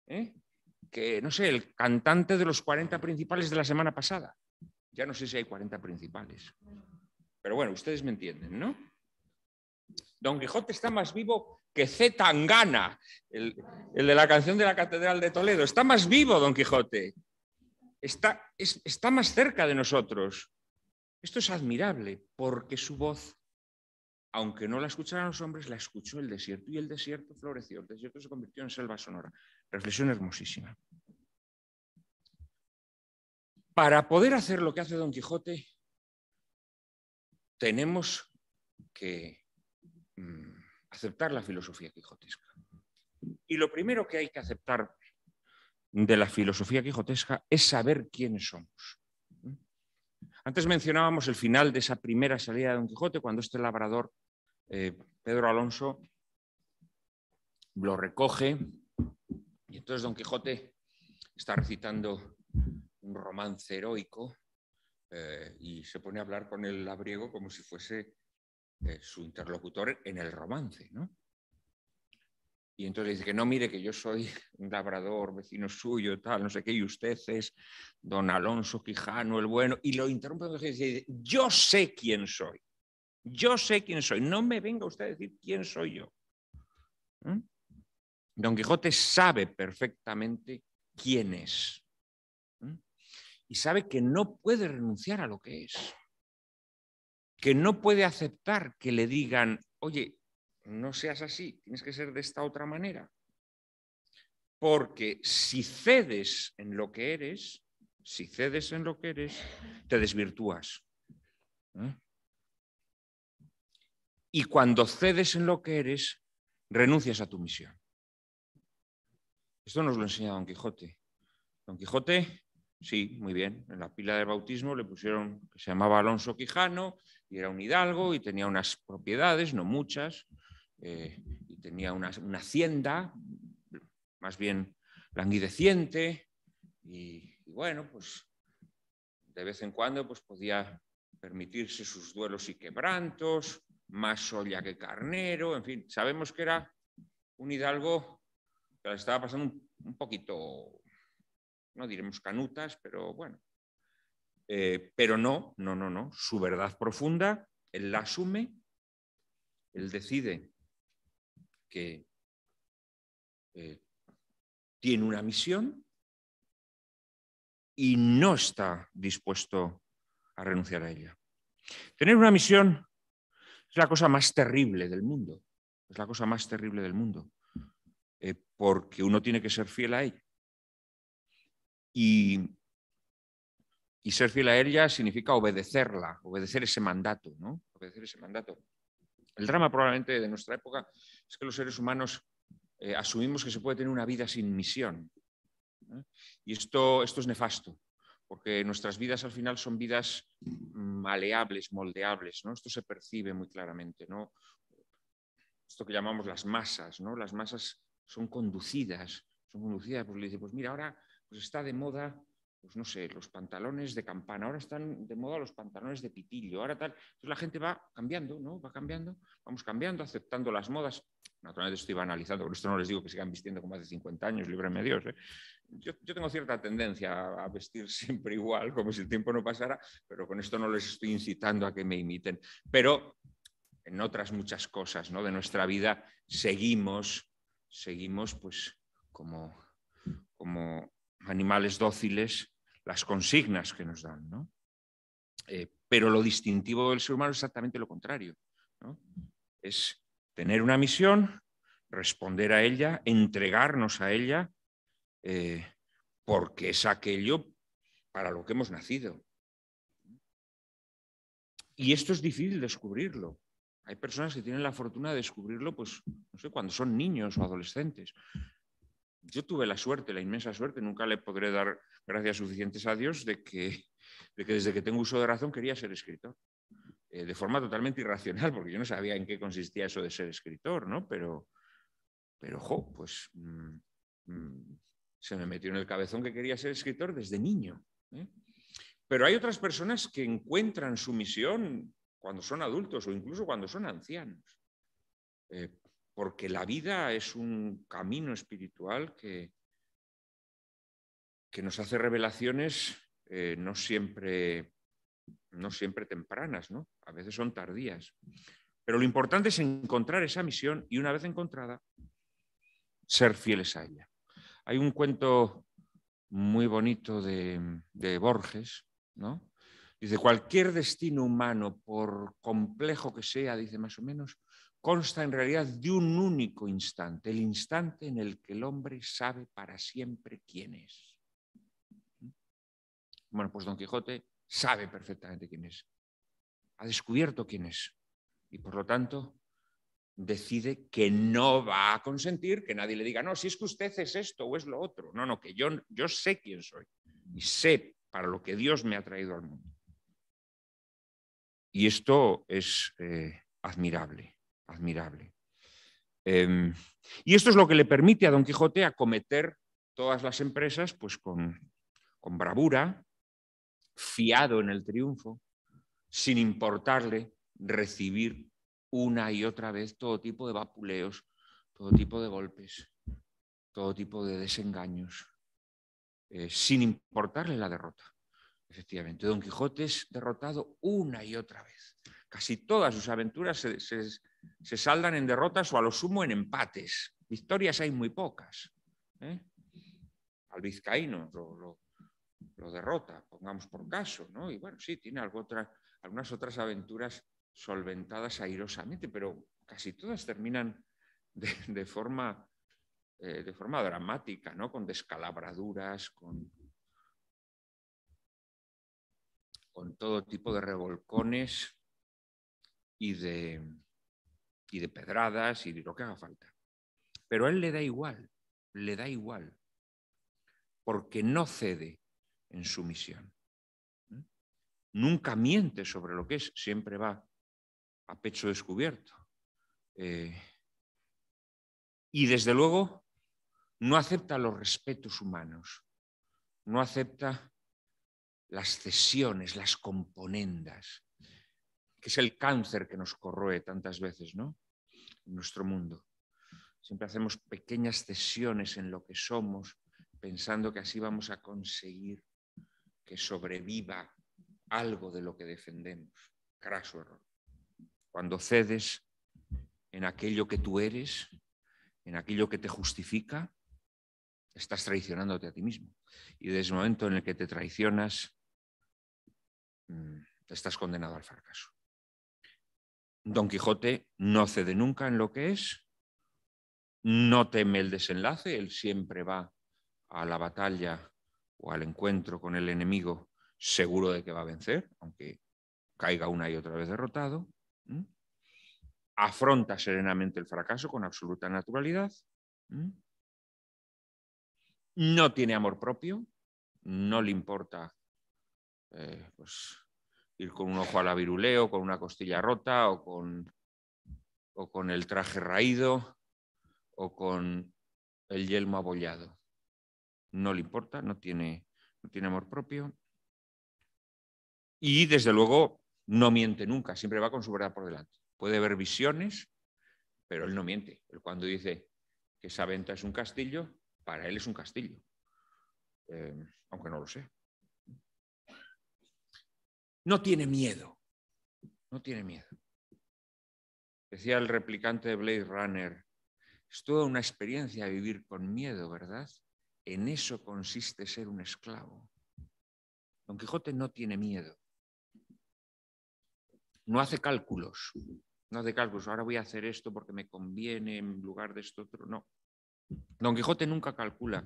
¿eh? que, no sé, el cantante de los 40 principales de la semana pasada. Ya no sé si hay 40 principales. Pero bueno, ustedes me entienden, ¿no? Don Quijote está más vivo que Tangana, el, el, de la canción de la Catedral de Toledo. Está más vivo Don Quijote. Está, está más cerca de nosotros. Esto es admirable porque su voz, aunque no la escucharan los hombres, la escuchó el desierto y el desierto floreció. El desierto se convirtió en selva sonora. Reflexión hermosísima. Para poder hacer lo que hace Don Quijote, tenemos que mm, aceptar la filosofía quijotesca. Y lo primero que hay que aceptar de la filosofía quijotesca es saber quiénes somos. Antes mencionábamos el final de esa primera salida de Don Quijote, cuando este labrador, eh, Pedro Alonso, lo recoge y entonces Don Quijote está recitando un romance heroico eh, y se pone a hablar con el labriego como si fuese eh, su interlocutor en el romance, ¿no? Y entonces dice que no, mire que yo soy un labrador, vecino suyo, tal, no sé qué, y usted es don Alonso Quijano, el bueno, y lo interrumpe y dice, yo sé quién soy, yo sé quién soy, no me venga usted a decir quién soy yo. ¿Mm? Don Quijote sabe perfectamente quién es ¿Mm? y sabe que no puede renunciar a lo que es, que no puede aceptar que le digan, oye, no seas así, tienes que ser de esta otra manera. Porque si cedes en lo que eres, si cedes en lo que eres, te desvirtúas. ¿eh? Y cuando cedes en lo que eres, renuncias a tu misión. Esto nos lo enseña Don Quijote. Don Quijote, sí, muy bien, en la pila de bautismo le pusieron que se llamaba Alonso Quijano y era un hidalgo y tenía unas propiedades, no muchas, eh, y tenía una, hacienda más bien languideciente y, bueno, pues de vez en cuando pues podía permitirse sus duelos y quebrantos, más soya que carnero, en fin, sabemos que era un hidalgo que le estaba pasando un, poquito, no diremos canutas, pero bueno. Eh, pero no, no, no, no. Su verdad profunda, él la asume, él decide que eh, tiene una misión y no está dispuesto a renunciar a ella. Tener una misión es la cosa más terrible del mundo, es la cosa más terrible del mundo, eh, porque uno tiene que ser fiel a ella. Y, y, ser fiel a ella significa obedecerla, obedecer ese mandato, ¿no? Obedecer ese mandato. El drama probablemente de nuestra época es que los seres humanos eh, asumimos que se puede tener una vida sin misión. Y esto, esto es nefasto, porque nuestras vidas al final son vidas maleables, moldeables. ¿no? Esto se percibe muy claramente. ¿no? Esto que llamamos las masas, ¿no? las masas son conducidas, son conducidas, pues le dice, pues mira, ahora pues está de moda pues no sé, los pantalones de campana, ahora están de moda los pantalones de pitillo, ahora tal. Entonces la gente va cambiando, ¿no? Va cambiando, vamos cambiando, aceptando las modas. Naturalmente estoy analizando, por esto no les digo que sigan vistiendo como hace 50 años, líbreme Dios. ¿eh? Yo, yo, tengo cierta tendencia a vestir siempre igual, como si el tiempo no pasara, pero con esto no les estoy incitando a que me imiten. Pero en otras muchas cosas ¿no? de nuestra vida seguimos, seguimos pues como, como animales dóciles las consignas que nos dan. ¿no? Eh, pero lo distintivo del ser humano es exactamente lo contrario. Es tener una misión, responder a ella, entregarnos a ella, eh, porque es aquello para lo que hemos nacido. Y esto es difícil descubrirlo. Hay personas que tienen la fortuna de descubrirlo, pues, no sé, cuando son niños o adolescentes yo tuve la suerte, la inmensa suerte, nunca le podré dar gracias suficientes a Dios de que, desde que tengo uso de razón quería ser escritor. Eh, de forma totalmente irracional, porque yo no sabía en qué consistía eso de ser escritor, ¿no? Pero, pero jo, pues mm, mm, se me metió en el cabezón que quería ser escritor desde niño. ¿eh? Pero hay otras personas que encuentran su misión cuando son adultos o incluso cuando son ancianos. Eh, porque la vida es un camino espiritual que, que nos hace revelaciones eh, no, siempre, no siempre tempranas, ¿no? a veces son tardías. Pero lo importante es encontrar esa misión y una vez encontrada, ser fieles a ella. Hay un cuento muy bonito de, de Borges, ¿no? Dice, cualquier destino humano, por complejo que sea, dice más o menos, consta en realidad de un único instante, el instante en el que el hombre sabe para siempre quién es. Bueno, pues Don Quijote sabe perfectamente quién es, ha descubierto quién es y por lo tanto decide que no va a consentir que nadie le diga, no, si es que usted es esto o es lo otro. No, no, que yo, yo sé quién soy y sé para lo que Dios me ha traído al mundo. Y esto es eh, admirable, admirable. Em, y esto es lo que le permite a Don Quijote acometer todas las empresas pues con, con bravura, fiado en el triunfo, sin importarle recibir una y otra vez todo tipo de vapuleos, todo tipo de golpes, todo tipo de desengaños, eh, sin importarle la derrota. Efectivamente, Don Quijote es derrotado una y otra vez. Casi todas sus aventuras se, saldan en derrotas o a lo sumo en empates. Victorias hay muy pocas. ¿eh? Al vizcaíno lo, derrota, pongamos por caso, ¿no? Y bueno, sí, tiene algunas otras aventuras solventadas airosamente, pero casi todas terminan de, forma, eh, forma dramática, ¿no? Con descalabraduras, con todo tipo de revolcones y de, y de pedradas y de lo que haga falta. Pero a él le da igual, le da igual, porque no cede en su misión. Nunca miente sobre lo que es, siempre va a pecho descubierto. Eh, y desde luego no acepta los respetos humanos, no acepta las cesiones, las componendas, es el cáncer que nos corroe tantas veces ¿no? en nuestro mundo. Siempre hacemos pequeñas cesiones en lo que somos, pensando que así vamos a conseguir que sobreviva algo de lo que defendemos. Craso error. Cuando cedes en aquello que tú eres, en aquello que te justifica, estás traicionándote a ti mismo. Y desde el momento en el que te traicionas, Mm, estás condenado al fracaso. Don Quijote no cede nunca en lo que es, no teme el desenlace, él siempre va a la batalla o al encuentro con el enemigo seguro de que va a vencer, aunque caiga una y otra vez derrotado. Afronta serenamente el fracaso con absoluta naturalidad. No tiene amor propio, no le importa eh, pues, ir con un ojo a la viruleo, con una costilla rota, o con, o con el traje raído, o con el yelmo abollado. No le importa, no tiene, no tiene amor propio. Y desde luego no miente nunca, siempre va con su verdad por delante. Puede ver visiones, pero él no miente. Cuando dice que esa venta es un castillo, para él es un castillo, eh, aunque no lo sé. No tiene miedo, no tiene miedo. Decía el replicante de Blade Runner, es toda una experiencia vivir con miedo, ¿verdad? En eso consiste ser un esclavo. Don Quijote no tiene miedo. No hace cálculos. No hace cálculos. Ahora voy a hacer esto porque me conviene en lugar de esto otro. No. Don Quijote nunca calcula.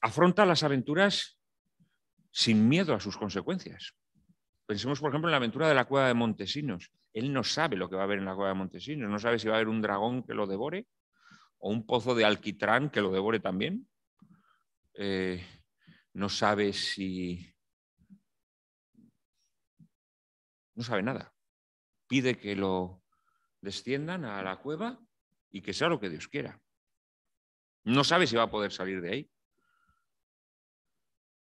Afronta las aventuras sin miedo a sus consecuencias. Pensemos, por ejemplo, en la aventura de la cueva de Montesinos. Él no sabe lo que va a haber en la cueva de Montesinos, no sabe si va a haber un dragón que lo devore o un pozo de alquitrán que lo devore también. Eh, no sabe si... No sabe nada. Pide que lo desciendan a la cueva y que sea lo que Dios quiera. No sabe si va a poder salir de ahí.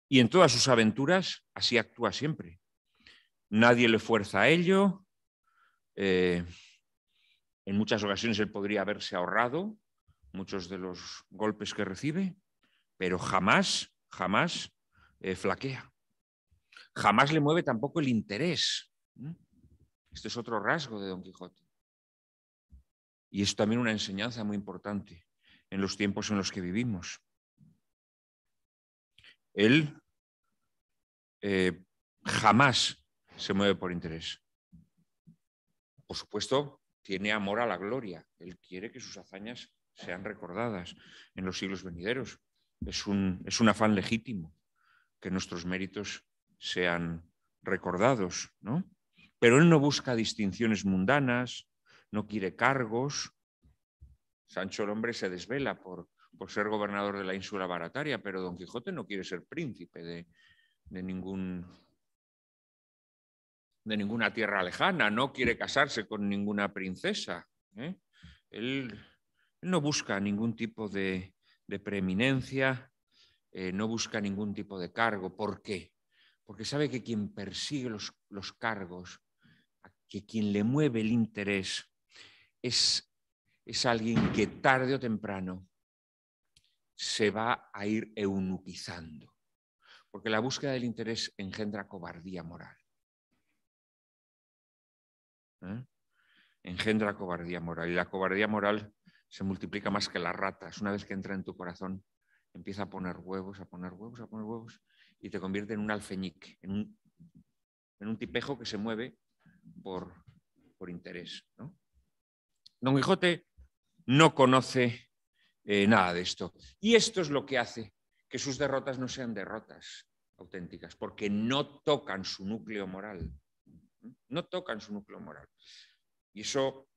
Y en todas sus aventuras así actúa siempre. Nadie le fuerza a ello. Eh, en muchas ocasiones él podría haberse ahorrado muchos de los golpes que recibe, pero jamás, jamás eh, flaquea. Jamás le mueve tampoco el interés. Este es otro rasgo de Don Quijote. Y es también una enseñanza muy importante en los tiempos en los que vivimos. Él eh, jamás se mueve por interés. Por supuesto, tiene amor a la gloria. Él quiere que sus hazañas sean recordadas en los siglos venideros. Es un, es un afán legítimo que nuestros méritos sean recordados, ¿no? Pero él no busca distinciones mundanas, no quiere cargos. Sancho el hombre se desvela por, por ser gobernador de la ínsula barataria, pero Don Quijote no quiere ser príncipe de, ningún, de ninguna tierra lejana, no quiere casarse con ninguna princesa. ¿eh? Él, no busca ningún tipo de, preeminencia, eh, no busca ningún tipo de cargo. ¿Por qué? Porque sabe que quien persigue los, los cargos, que quien le mueve el interés, es, es alguien que tarde o temprano se va a ir eunuquizando, porque la búsqueda del interés engendra cobardía moral. ¿Eh? Engendra cobardía moral y la cobardía moral se multiplica más que las ratas. Una vez que entra en tu corazón, empieza a poner huevos, a poner huevos, a poner huevos y te convierte en un alfeñique, en un, en un tipejo que se mueve por, por interés. Don Quijote no conoce eh, nada de esto. Y esto es lo que hace que sus derrotas no sean derrotas auténticas, porque no tocan su núcleo moral. No tocan su núcleo moral. Y eso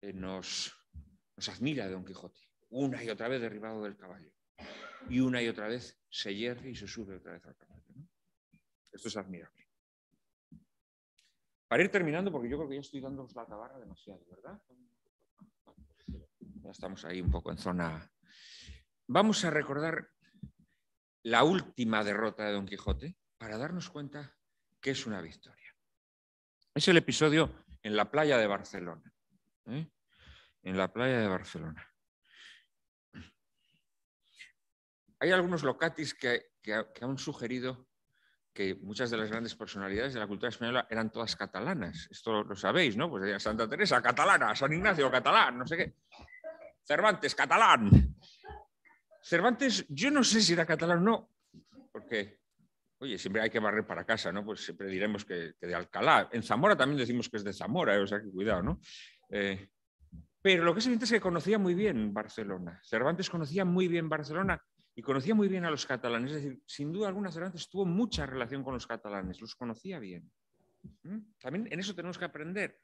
eh, nos, admira Don Quijote, una y otra vez derribado del caballo. Y una y otra vez se hierre y se sube otra vez al caballo. Esto es admirable. Para ir terminando, porque yo creo que ya estoy dando la tabarra demasiado, ¿verdad? Ya estamos ahí un poco en zona. Vamos a recordar la última derrota de Don Quijote para darnos cuenta que es una victoria. Es el episodio en la playa de Barcelona. ¿eh? En la playa de Barcelona. Hay algunos locatis que, que han sugerido que muchas de las grandes personalidades de la cultura española eran todas catalanas. Esto lo sabéis, ¿no? Pues Santa Teresa, catalana, San Ignacio, catalán, no sé qué. Cervantes, catalán. Cervantes, yo no sé si era catalán o no, porque, oye, siempre hay que barrer para casa, ¿no? Pues siempre diremos que, de Alcalá. En Zamora también decimos que es de Zamora, ¿eh? o sea que cuidado, ¿no? Eh, pero lo que es evidente es que conocía muy bien Barcelona. Cervantes conocía muy bien Barcelona y conocía muy bien a los catalanes. Es decir, sin duda alguna Cervantes tuvo mucha relación con los catalanes, los conocía bien. ¿Mm? También en eso tenemos que aprender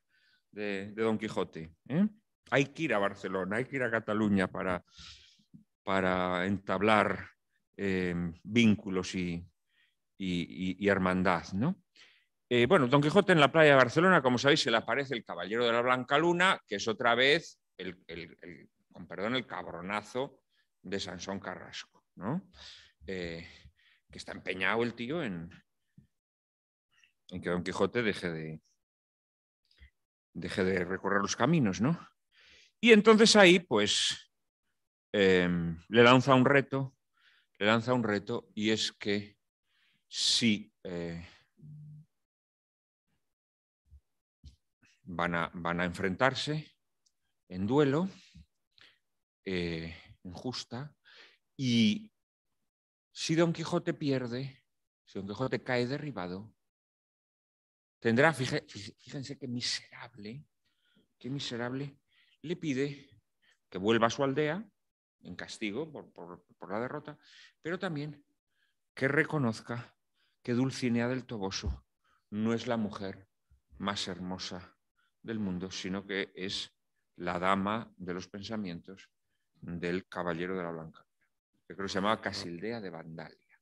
de, Don Quijote. ¿eh? Hay que ir a Barcelona, hay que ir a Cataluña para, para entablar eh, vínculos y, hermandad. ¿no? Eh, bueno, Don Quijote en la playa de Barcelona, como sabéis, se le aparece el caballero de la Blanca Luna, que es otra vez el, con perdón, el cabronazo de Sansón Carrasco. Eh, que está empeñado el tío en, en que Don Quijote deje de, deje de recorrer los caminos, ¿no? Y entonces ahí, pues, em, le lanza un reto, le lanza un reto, y es que si eh, van, a, van, a, enfrentarse en duelo, eh, en justa, y si Don Quijote pierde, si Don Quijote cae derribado, tendrá, fíjense qué miserable, qué miserable, le pide que vuelva a su aldea en castigo por, la derrota, pero también que reconozca que Dulcinea del Toboso no es la mujer más hermosa del mundo, sino que es la dama de los pensamientos del caballero de la Blanca creo que se llamaba Casildea de Vandalia,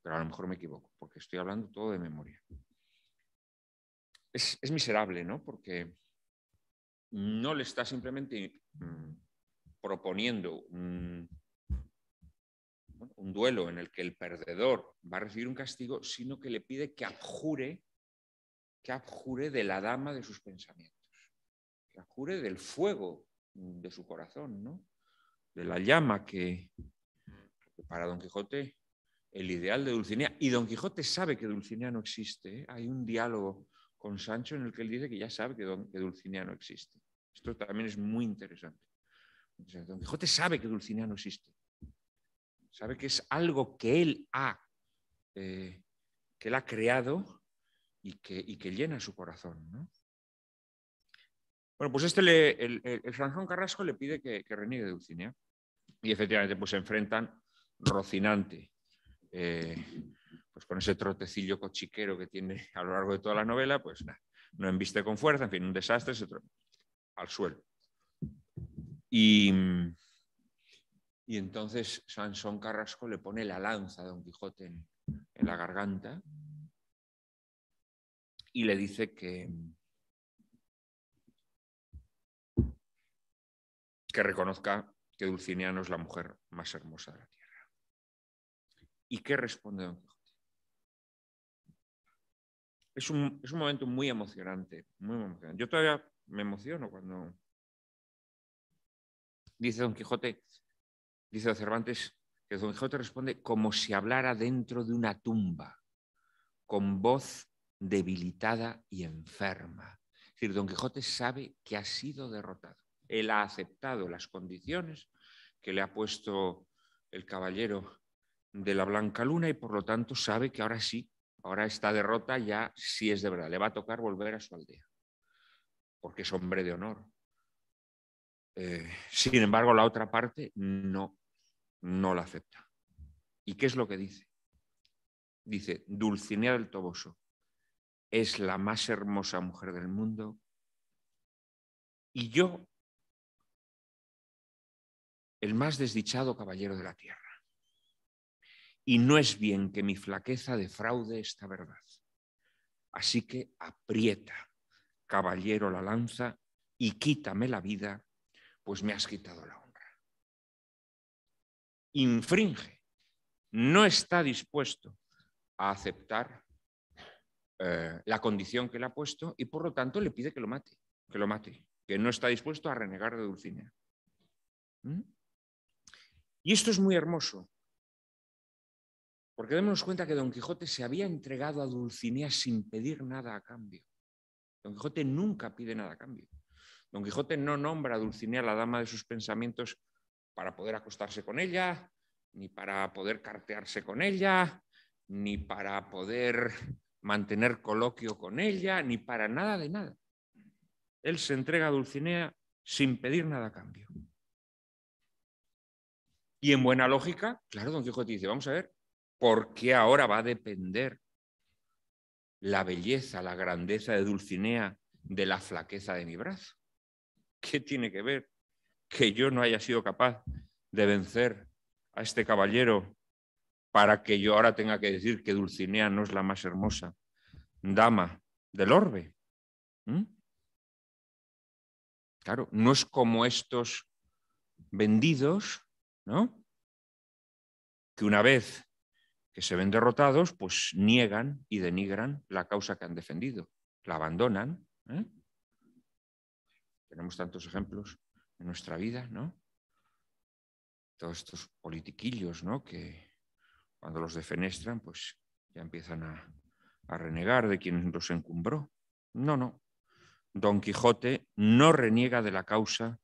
pero a lo mejor me equivoco, porque estoy hablando todo de memoria. Es, miserable, ¿no? Porque no le está simplemente mm, proponiendo un, duelo en el que el perdedor va a recibir un castigo, sino que le pide que abjure, que abjure de la dama de sus pensamientos, que abjure del fuego de su corazón, ¿no? de la llama que, para Don Quijote el ideal de Dulcinea, y Don Quijote sabe que Dulcinea no existe. ¿eh? Hay un diálogo con Sancho en el que él dice que ya sabe que, que Dulcinea no existe. Esto también es muy interesante. Don Quijote sabe que Dulcinea no existe. Sabe que es algo que él ha, eh, que él ha creado y que, llena su corazón. Bueno, pues este le, el, el, Carrasco le pide que, que, reniegue de Dulcinea. Y efectivamente, pues se enfrentan Rocinante, eh, pues con ese trotecillo cochiquero que tiene a lo largo de toda la novela, pues nada, no embiste con fuerza, en fin, un desastre, se al suelo. Y, y entonces Sansón Carrasco le pone la lanza a Don Quijote en, la garganta y le dice que, que reconozca que Dulcinea no es la mujer más hermosa de la tierra. ¿Y qué responde Don Quijote? Es un, es un momento muy emocionante, muy emocionante. Yo todavía me emociono cuando dice Don Quijote, dice Cervantes, que Don Quijote responde como si hablara dentro de una tumba, con voz debilitada y enferma. Es decir, Don Quijote sabe que ha sido derrotado. Él ha aceptado las condiciones que le ha puesto el caballero de la Blanca Luna y por lo tanto sabe que ahora sí, ahora esta derrota ya sí es de verdad. Le va a tocar volver a su aldea, porque es hombre de honor. Eh, sin embargo, la otra parte no, no la acepta. ¿Y qué es lo que dice? Dice, Dulcinea del Toboso es la más hermosa mujer del mundo y yo el más desdichado caballero de la tierra. Y no es bien que mi flaqueza defraude esta verdad. Así que aprieta, caballero, la lanza y quítame la vida pues me has quitado la honra. Infringe, no está dispuesto a aceptar eh, la condición que le ha puesto y por lo tanto le pide que lo mate, que lo mate, que no está dispuesto a renegar de Dulcinea. ¿Mm? Y esto es muy hermoso, porque démonos cuenta que Don Quijote se había entregado a Dulcinea sin pedir nada a cambio. Don Quijote nunca pide nada a cambio. Don Quijote no nombra a Dulcinea la dama de sus pensamientos para poder acostarse con ella, ni para poder cartearse con ella, ni para poder mantener coloquio con ella, ni para nada de nada. Él se entrega a Dulcinea sin pedir nada a cambio. Y en buena lógica, claro, don Quijote dice, vamos a ver, ¿por qué ahora va a depender la belleza, la grandeza de Dulcinea de la flaqueza de mi brazo? ¿Qué tiene que ver que yo no haya sido capaz de vencer a este caballero para que yo ahora tenga que decir que Dulcinea no es la más hermosa dama del orbe? ¿Mm? Claro, no es como estos vendidos, ¿no? Que una vez que se ven derrotados, pues niegan y denigran la causa que han defendido, la abandonan. ¿eh? Tenemos tantos ejemplos en nuestra vida, ¿no? Todos estos politiquillos, ¿no? Que cuando los defenestran, pues ya empiezan a, a renegar de quien los encumbró. No, no. Don Quijote no reniega de la causa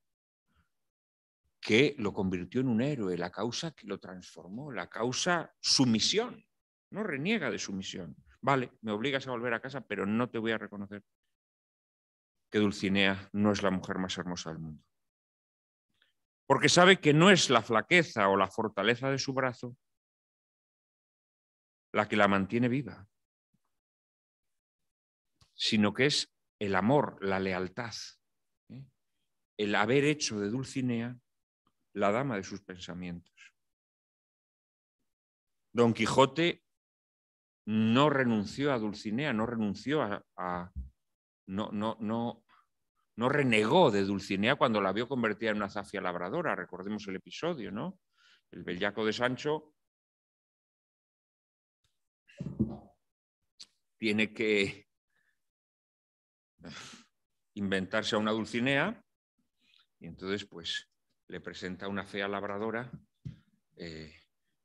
que lo convirtió en un héroe, la causa que lo transformó, la causa sumisión. No reniega de su misión. Vale, me obligas a volver a casa, pero no te voy a reconocer que Dulcinea no es la mujer más hermosa del mundo. Porque sabe que no es la flaqueza o la fortaleza de su brazo la que la mantiene viva, sino que es el amor, la lealtad, ¿eh? el haber hecho de Dulcinea la dama de sus pensamientos. Don Quijote no renunció a Dulcinea, no renunció a, no, no, no, no renegó de Dulcinea cuando la vio convertida en una zafia labradora. Recordemos el episodio, ¿no? El bellaco de Sancho tiene que inventarse a una Dulcinea y entonces pues le presenta una fea labradora eh,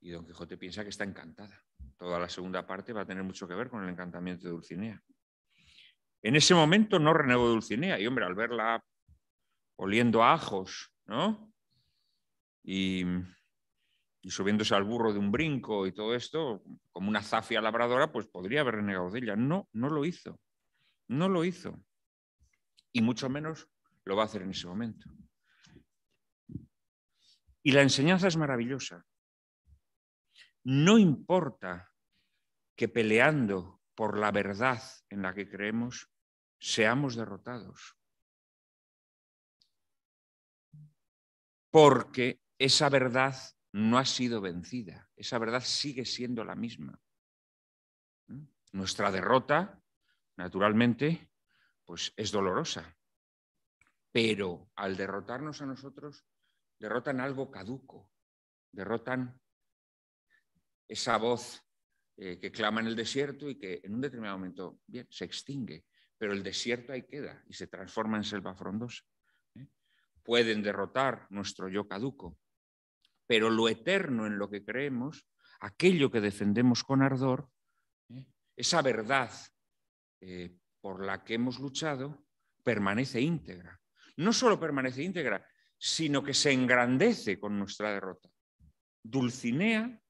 Y Don Quijote piensa que está encantada. Toda la segunda parte va a tener mucho que ver con el encantamiento de Dulcinea. En ese momento no renegó Dulcinea y, hombre, al verla oliendo a ajos, ¿no? Y, y subiéndose al burro de un brinco y todo esto, como una zafia labradora, pues podría haber renegado de ella. No, no lo hizo. No lo hizo. Y mucho menos lo va a hacer en ese momento. Y la enseñanza es maravillosa. No importa que peleando por la verdad en la que creemos seamos derrotados. Porque esa verdad no ha sido vencida, esa verdad sigue siendo la misma. Nuestra derrota, naturalmente, pues es dolorosa, pero al derrotarnos a nosotros, derrotan algo caduco, derrotan esa voz eh, que clama en el desierto y que en un determinado momento bien, se extingue, pero el desierto ahí queda y se transforma en selva frondosa. ¿eh? Pueden derrotar nuestro yo caduco, pero lo eterno en lo que creemos, aquello que defendemos con ardor, ¿eh? esa verdad por la que hemos luchado, permanece íntegra. No solo permanece íntegra, sino que se engrandece con nuestra derrota. Dulcinea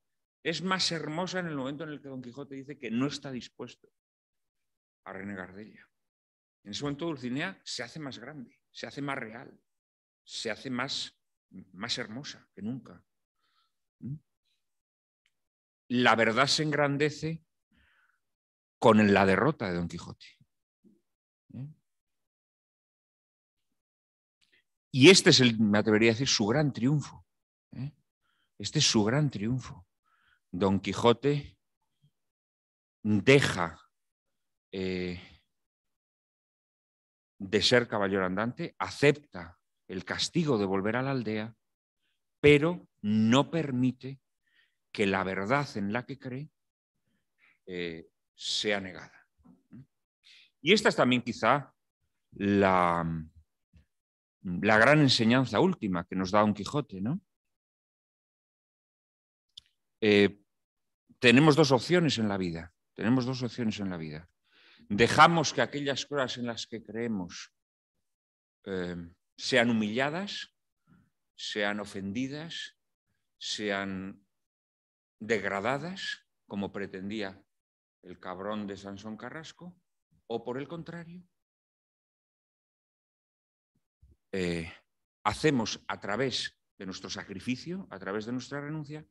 es más hermosa en el momento en el que Don Quijote dice que no está dispuesto a renegar de ella. En ese momento Dulcinea se hace más grande, se hace más real, se hace más, más hermosa que nunca. ¿Mm? La verdad se engrandece con la derrota de Don Quijote. Y este es, el, me atrevería a decir, su gran triunfo. ¿eh? Este es su gran triunfo. Don Quijote deja eh, de ser caballero andante, acepta el castigo de volver a la aldea, pero no permite que la verdad en la que cree eh, sea negada. Y esta es también quizá la, la gran enseñanza última que nos da Don Quijote, ¿no? Eh, tenemos dos opciones en la vida. Tenemos dos opciones en la vida. Dejamos que aquellas cosas en las que creemos eh, sean humilladas, sean ofendidas, sean degradadas, como pretendía el cabrón de Sansón Carrasco, o por el contrario, eh, hacemos a través de nuestro sacrificio, a través de nuestra renuncia,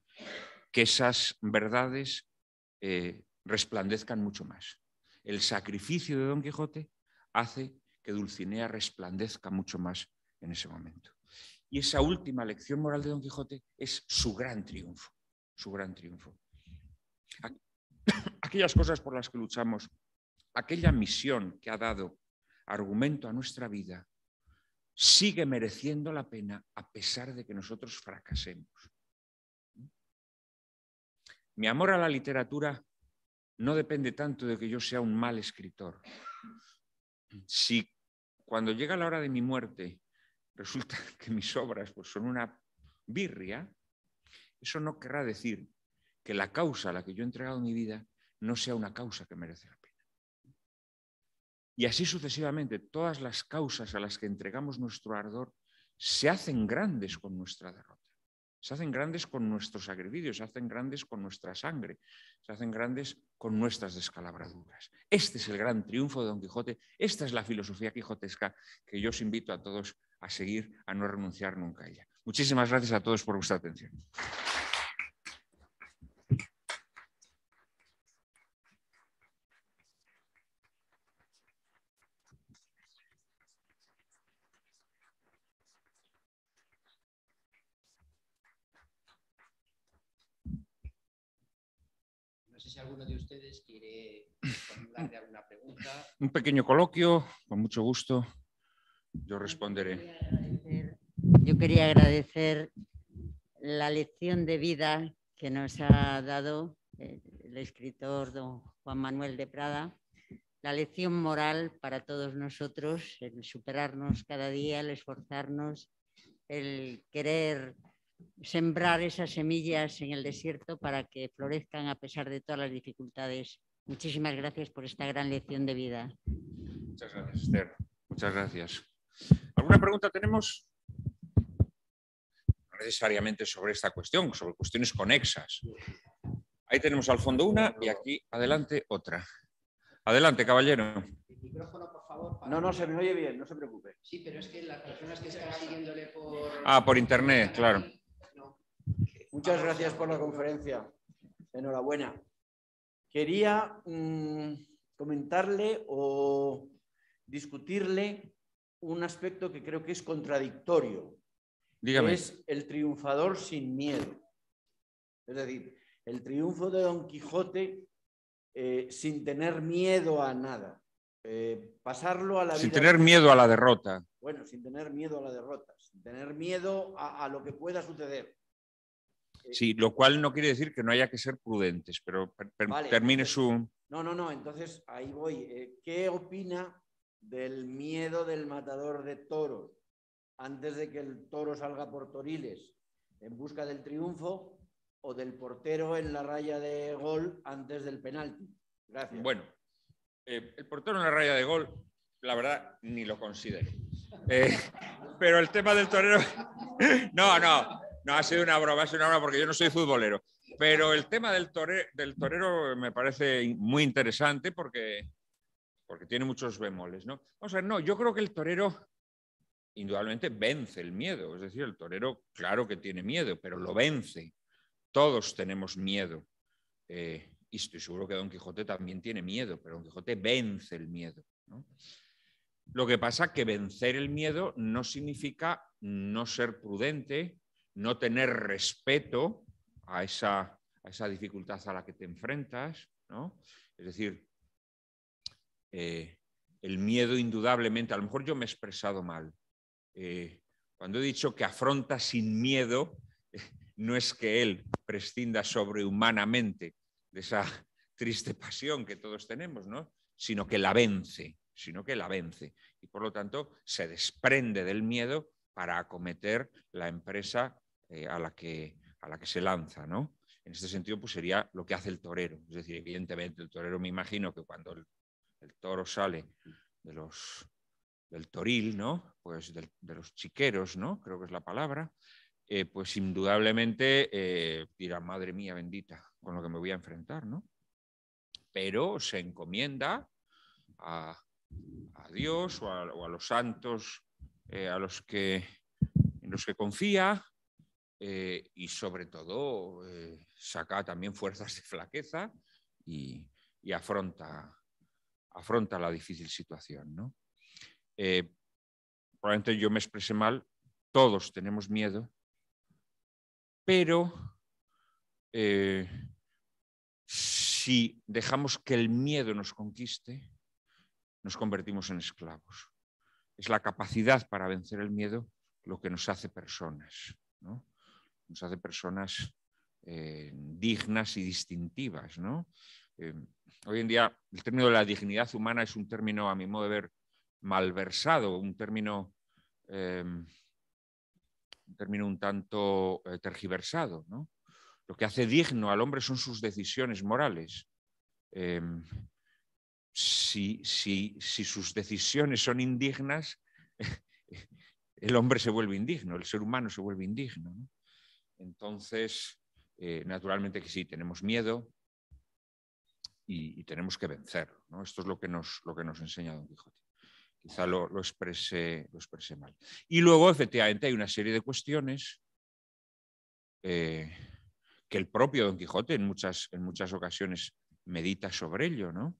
que esas verdades eh, resplandezcan mucho más. El sacrificio de Don Quijote hace que Dulcinea resplandezca mucho más en ese momento. Y esa última lección moral de Don Quijote es su gran triunfo, su gran triunfo. Aquellas cosas por las que luchamos, aquella misión que ha dado argumento a nuestra vida, sigue mereciendo la pena a pesar de que nosotros fracasemos. Mi amor a la literatura no depende tanto de que yo sea un mal escritor. Si cuando llega la hora de mi muerte resulta que mis obras pues, son una birria, eso no querrá decir que la causa a la que yo he entregado mi vida no sea una causa que merece la. Y así sucesivamente, todas las causas a las que entregamos nuestro ardor se hacen grandes con nuestra derrota se hacen grandes con nuestros sacrificios, se hacen grandes con nuestra sangre, se hacen grandes con nuestras descalabraduras. Este es el gran triunfo de Don Quijote, esta es la filosofía quijotesca que yo os invito a todos a seguir, a no renunciar nunca a ella. Muchísimas gracias a todos por vuestra atención. Alguno de ustedes quiere formularle alguna pregunta. Un pequeño coloquio, con mucho gusto. Yo responderé. Yo quería agradecer la lección de vida que nos ha dado el escritor don Juan Manuel de Prada, la lección moral para todos nosotros, el superarnos cada día, el esforzarnos, el querer sembrar esas semillas en el desierto para que florezcan a pesar de todas las dificultades. Muchísimas gracias por esta gran lección de vida. Muchas gracias, Esther. Muchas gracias. ¿Alguna pregunta tenemos? No necesariamente sobre esta cuestión, sobre cuestiones conexas. Ahí tenemos al fondo una y aquí adelante otra. Adelante, caballero. El micrófono, por favor. para- No, no, se me oye bien, no se preocupe. Sí, pero es que las personas que están siguiéndole por... Ah, por internet, claro. Muchas gracias por la conferencia. Enhorabuena. Quería mm, comentarle o discutirle un aspecto que creo que es contradictorio. Dígame. es el triunfador sin miedo. Es decir, el triunfo de Don Quijote eh, sin tener miedo a nada. Eh, pasarlo a la Sin vida- tener miedo a la derrota. Bueno, sin tener miedo a la derrota, sin tener miedo a, a lo que pueda suceder. Sí, lo cual no quiere decir que no haya que ser prudentes, pero per- per- Vale, termine su... No, no, no, entonces ahí voy. Eh, ¿Qué opina del miedo del matador de toros antes de que el toro salga por toriles en busca del triunfo o del portero en la raya de gol antes del penalti? Gracias. Bueno, eh, el portero en la raya de gol, la verdad, ni lo considero. Eh, pero el tema del torero... No, no, no, ha sido una broma, ha sido una broma porque yo no soy futbolero. Pero el tema del, tore- del torero me parece muy interesante porque, porque tiene muchos bemoles, ¿no? Vamos a ver, no, yo creo que el torero indudablemente vence el miedo. Es decir, el torero, claro que tiene miedo, pero lo vence. Todos tenemos miedo. Eh, y estoy seguro que Don Quijote también tiene miedo, pero Don Quijote vence el miedo. Lo que pasa que vencer el miedo no significa no ser prudente, no tener respeto a esa, a esa dificultad a la que te enfrentas. ¿no? Es decir, eh, el miedo indudablemente, a lo mejor yo me he expresado mal. Eh, cuando he dicho que afronta sin miedo, no es que él prescinda sobrehumanamente de esa triste pasión que todos tenemos, ¿no? sino que la vence, sino que la vence. Y por lo tanto se desprende del miedo para acometer la empresa eh, a, la que, a la que se lanza. ¿no? En este sentido, pues sería lo que hace el torero. Es decir, evidentemente el torero me imagino que cuando el, toro sale de los, del toril, ¿no? Pues de los chiqueros, ¿no? Creo que es la palabra. eh, pues indudablemente eh, dirá, madre mía bendita, con lo que me voy a enfrentar, ¿no? Pero se encomienda a, Dios o a, los santos a los que, en los que confía eh, y sobre todo eh, saca también fuerzas de flaqueza y, afronta, afronta la difícil situación, ¿no? Eh, probablemente yo me expresé mal, todos tenemos miedo, pero si dejamos que el miedo nos conquiste, nos convertimos en esclavos. Es la capacidad para vencer el miedo lo que nos hace personas, ¿no? Nos hace personas eh, dignas y distintivas, ¿no? Eh, hoy en día el término de la dignidad humana es un término, a mi modo de ver, malversado, un término, eh, un término un tanto tergiversado. ¿no? Lo que hace digno al hombre son sus decisiones morales. Si, si, si sus decisiones son indignas, el hombre se vuelve indigno, el ser humano se vuelve indigno. ¿no? Entonces, eh, naturalmente que sí, tenemos miedo y, tenemos que vencer. ¿no? Esto es lo que nos, lo que nos enseña Don Quijote quizá lo, lo, expresé, lo mal. Y luego, efectivamente, hay una serie de cuestiones eh, que el propio Don Quijote en muchas, en muchas ocasiones medita sobre ello, ¿no?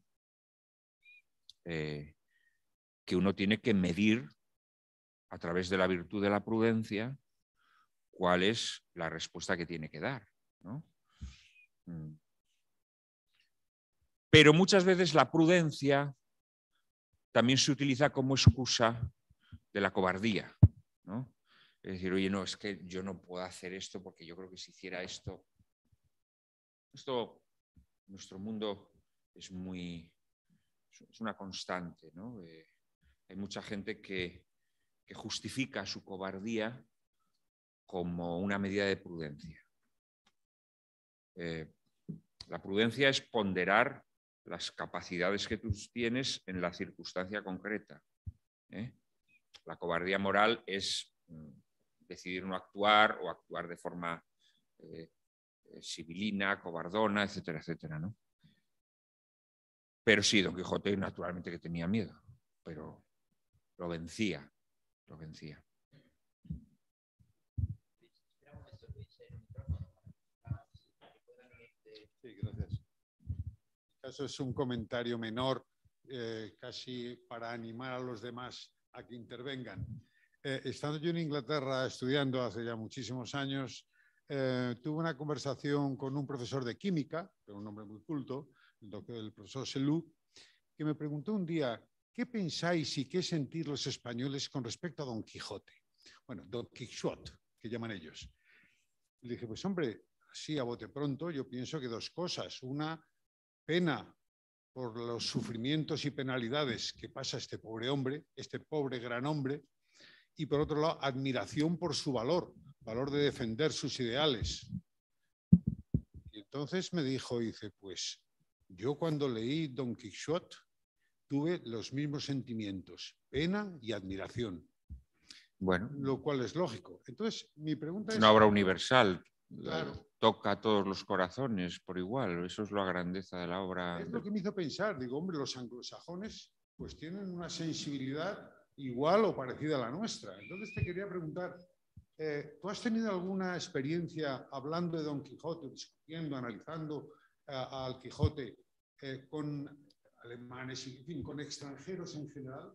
Eh, que uno tiene que medir a través de la virtud de la prudencia cuál es la respuesta que tiene que dar, ¿no? Mm. Pero muchas veces la prudencia también se utiliza como excusa de la cobardía. ¿no? Es decir, oye, no, es que yo no puedo hacer esto porque yo creo que si hiciera esto. Esto, nuestro mundo es muy. es una constante. ¿no? Eh, hay mucha gente que, que justifica su cobardía como una medida de prudencia. Eh, la prudencia es ponderar las capacidades que tú tienes en la circunstancia concreta. ¿eh? La cobardía moral es mm, decidir no actuar o actuar de forma eh, sibilina, cobardona, etcétera, etcétera. ¿no? Pero sí, Don Quijote naturalmente que tenía miedo, pero lo vencía, lo vencía. Sí, gracias. Eso es un comentario menor, eh, casi para animar a los demás a que intervengan. Eh, estando yo en Inglaterra estudiando hace ya muchísimos años, eh, tuve una conversación con un profesor de química, un hombre muy culto, el, el profesor Selú, que me preguntó un día, ¿qué pensáis y qué sentir los españoles con respecto a Don Quijote? Bueno, Don Quixote, que llaman ellos. Le dije, pues hombre, así a bote pronto, yo pienso que dos cosas. Una, pena por los sufrimientos y penalidades que pasa este pobre hombre, este pobre gran hombre, y por otro lado, admiración por su valor, valor de defender sus ideales. Y entonces me dijo, dice, pues yo cuando leí Don Quixote tuve los mismos sentimientos, pena y admiración. Bueno. Lo cual es lógico. Entonces, mi pregunta es... Es una obra universal. Claro. Toca a todos los corazones por igual. Eso es la grandeza de la obra. Es lo que me hizo pensar. Digo, hombre, los anglosajones pues tienen una sensibilidad igual o parecida a la nuestra. Entonces te quería preguntar, eh, ¿tú has tenido alguna experiencia hablando de Don Quijote, discutiendo, analizando eh, al Quijote eh, con alemanes y en fin, con extranjeros en general?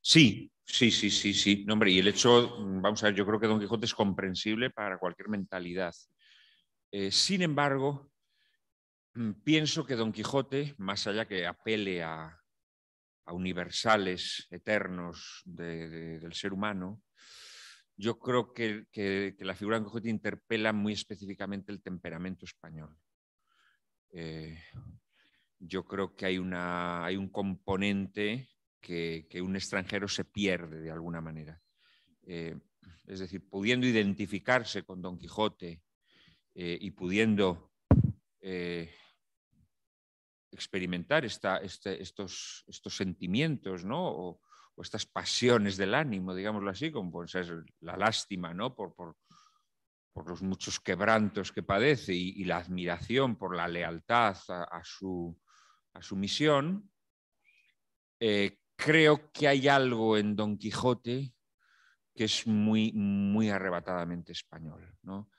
Sí, sí, sí, sí, sí. No, hombre, y el hecho, vamos a ver, yo creo que Don Quijote es comprensible para cualquier mentalidad. Eh, sin embargo, mm, pienso que Don Quijote, más allá que apele a, universales eternos de- de- del ser humano, yo creo que, la figura de Don Quijote interpela muy específicamente el temperamento español. Eh, yo creo que hay un componente que, un extranjero se pierde de alguna manera. Eh, es decir, pudiendo identificarse con Don Quijote eh, y pudiendo eh, experimentar esta- este- estos, estos sentimientos, ¿no? O, estas pasiones del ánimo, digámoslo así, como puede ser la lástima, ¿no? Por, por- por los muchos quebrantos que padece y, la admiración por la lealtad a, a su, a su misión, eh, creo que hay algo en Don Quijote que es muy, muy arrebatadamente español. ¿no?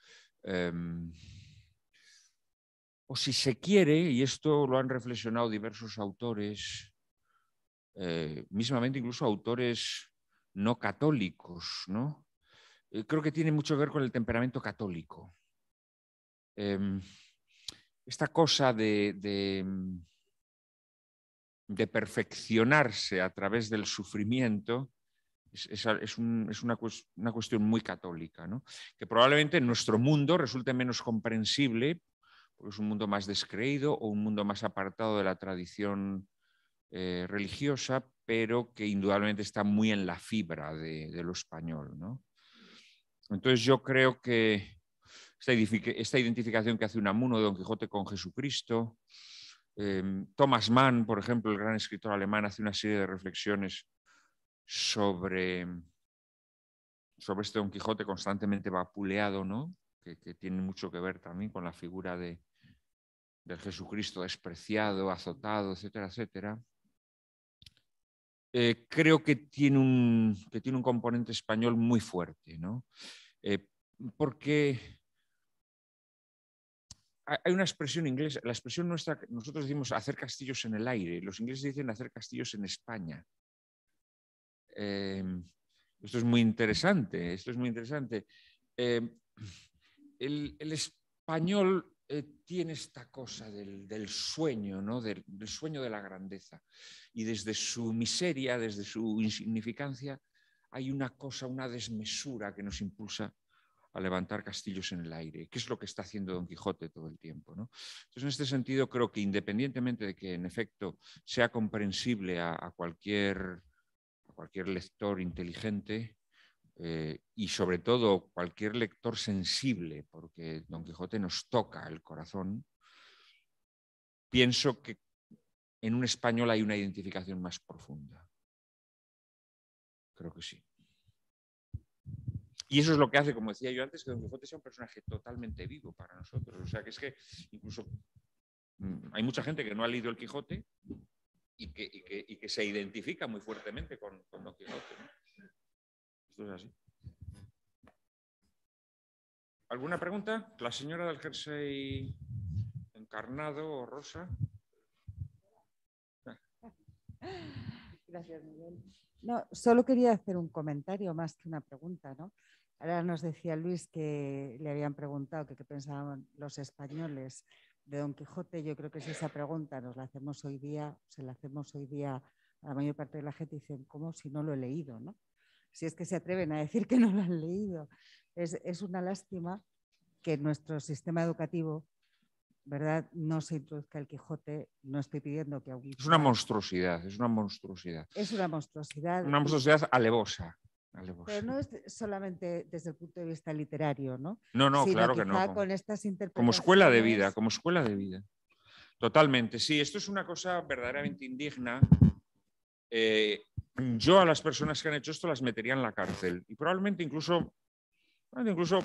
Em, o si se quiere, y esto lo han reflexionado diversos autores, eh, mismamente incluso autores no católicos, ¿no? Eh, creo que tiene mucho que ver con el temperamento católico. Em, esta cosa de, de, de perfeccionarse a través del sufrimiento es, es- es un- es una, cues- una cuestión muy católica, que probablemente en nuestro mundo resulte menos comprensible, porque es un mundo más descreído o un mundo más apartado de la tradición eh, religiosa, pero que indudablemente está muy en la fibra de, lo español. Entonces yo creo que esta identificación que hace Unamuno de Don Quijote con Jesucristo, eh, Thomas Mann, por ejemplo, el gran escritor alemán, hace una serie de reflexiones sobre, sobre este Don Quijote constantemente vapuleado, ¿no? que, que tiene mucho que ver también con la figura de, del Jesucristo despreciado, azotado, etcétera, etcétera. Eh, creo que tiene, un, que tiene un componente español muy fuerte, ¿no? Eh, porque hay una expresión inglesa, la expresión nuestra, nosotros decimos hacer castillos en el aire, los ingleses dicen hacer castillos en España. Eh, esto es muy interesante, esto es muy interesante. Eh, el, español eh, tiene esta cosa del, sueño, ¿no? del sueño de la grandeza. Y desde su miseria, desde su insignificancia, hay una cosa, una desmesura que nos impulsa a levantar castillos en el aire, que es lo que está haciendo Don Quijote todo el tiempo. ¿no? Entonces, en este sentido, creo que independientemente de que en efecto sea comprensible a, a cualquier, a cualquier lector inteligente, eh, y sobre todo cualquier lector sensible, porque Don Quijote nos toca el corazón, pienso que en un español hay una identificación más profunda. Creo que sí. Y eso es lo que hace, como decía yo antes, que Don Quijote sea un personaje totalmente vivo para nosotros. O sea, que es que incluso mm, hay mucha gente que no ha leído el Quijote y que, se identifica muy fuertemente con, Don Quijote. Esto es así. ¿Alguna pregunta? La señora del jersey encarnado o rosa. Gracias, Miguel. No, solo quería hacer un comentario más que una pregunta, ¿no? Ahora nos decía Luis que le habían preguntado qué pensaban los españoles de Don Quijote. Yo creo que si esa pregunta nos la hacemos hoy día, se la hacemos hoy día a la mayor parte de la gente, dicen, ¿cómo si no lo he leído? ¿no? Si es que se atreven a decir que no lo han leído. Es, es una lástima que nuestro sistema educativo ¿verdad? No se introduzca el Quijote, no estoy pidiendo que... Es una monstruosidad, es una monstruosidad. Es una monstruosidad. Una monstruosidad alevosa. Pero no es solamente desde el punto de vista literario, ¿no? No, no, claro que no. Con estas como escuela de vida, como escuela de vida. Totalmente, sí, esto es una cosa verdaderamente indigna. Eh, yo a las personas que han hecho esto las metería en la cárcel y probablemente incluso, incluso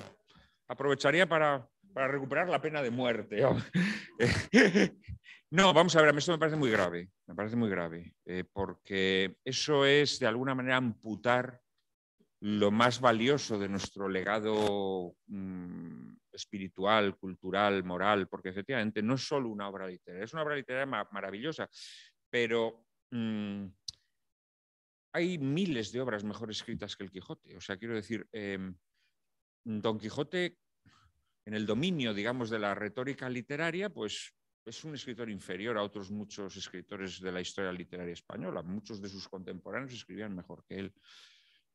aprovecharía para, recuperar la pena de muerte. no, vamos a ver, esto me parece muy grave, me parece muy grave, eh, porque eso es de alguna manera amputar lo más valioso de nuestro legado mm, espiritual, cultural, moral, porque efectivamente no es solo una obra literaria, es una obra literaria maravillosa, pero mm, hay miles de obras mejor escritas que el Quijote. O sea, quiero decir, em, Don Quijote, en el dominio, digamos, de la retórica literaria, pues es un escritor inferior a otros muchos escritores de la historia literaria española. Muchos de sus contemporáneos escribían mejor que él.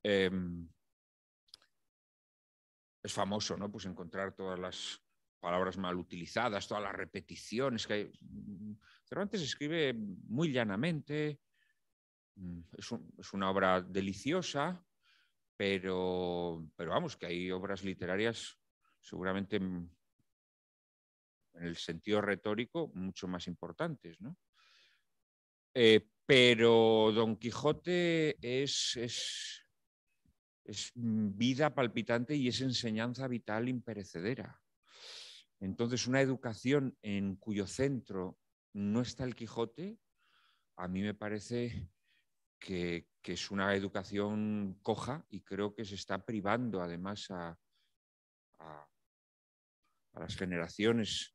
Em, es famoso, ¿no? Pues encontrar todas las palabras mal utilizadas, todas las repeticiones que hay. Cervantes escribe muy llanamente, mm, es, una obra deliciosa, pero, pero, vamos, que hay obras literarias seguramente en el sentido retórico mucho más importantes, ¿no? Eh, pero Don Quijote es, es, es vida palpitante y es enseñanza vital imperecedera. Entonces, una educación en cuyo centro no está el Quijote, a mí me parece que, es una educación coja y creo que se está privando además a, las generaciones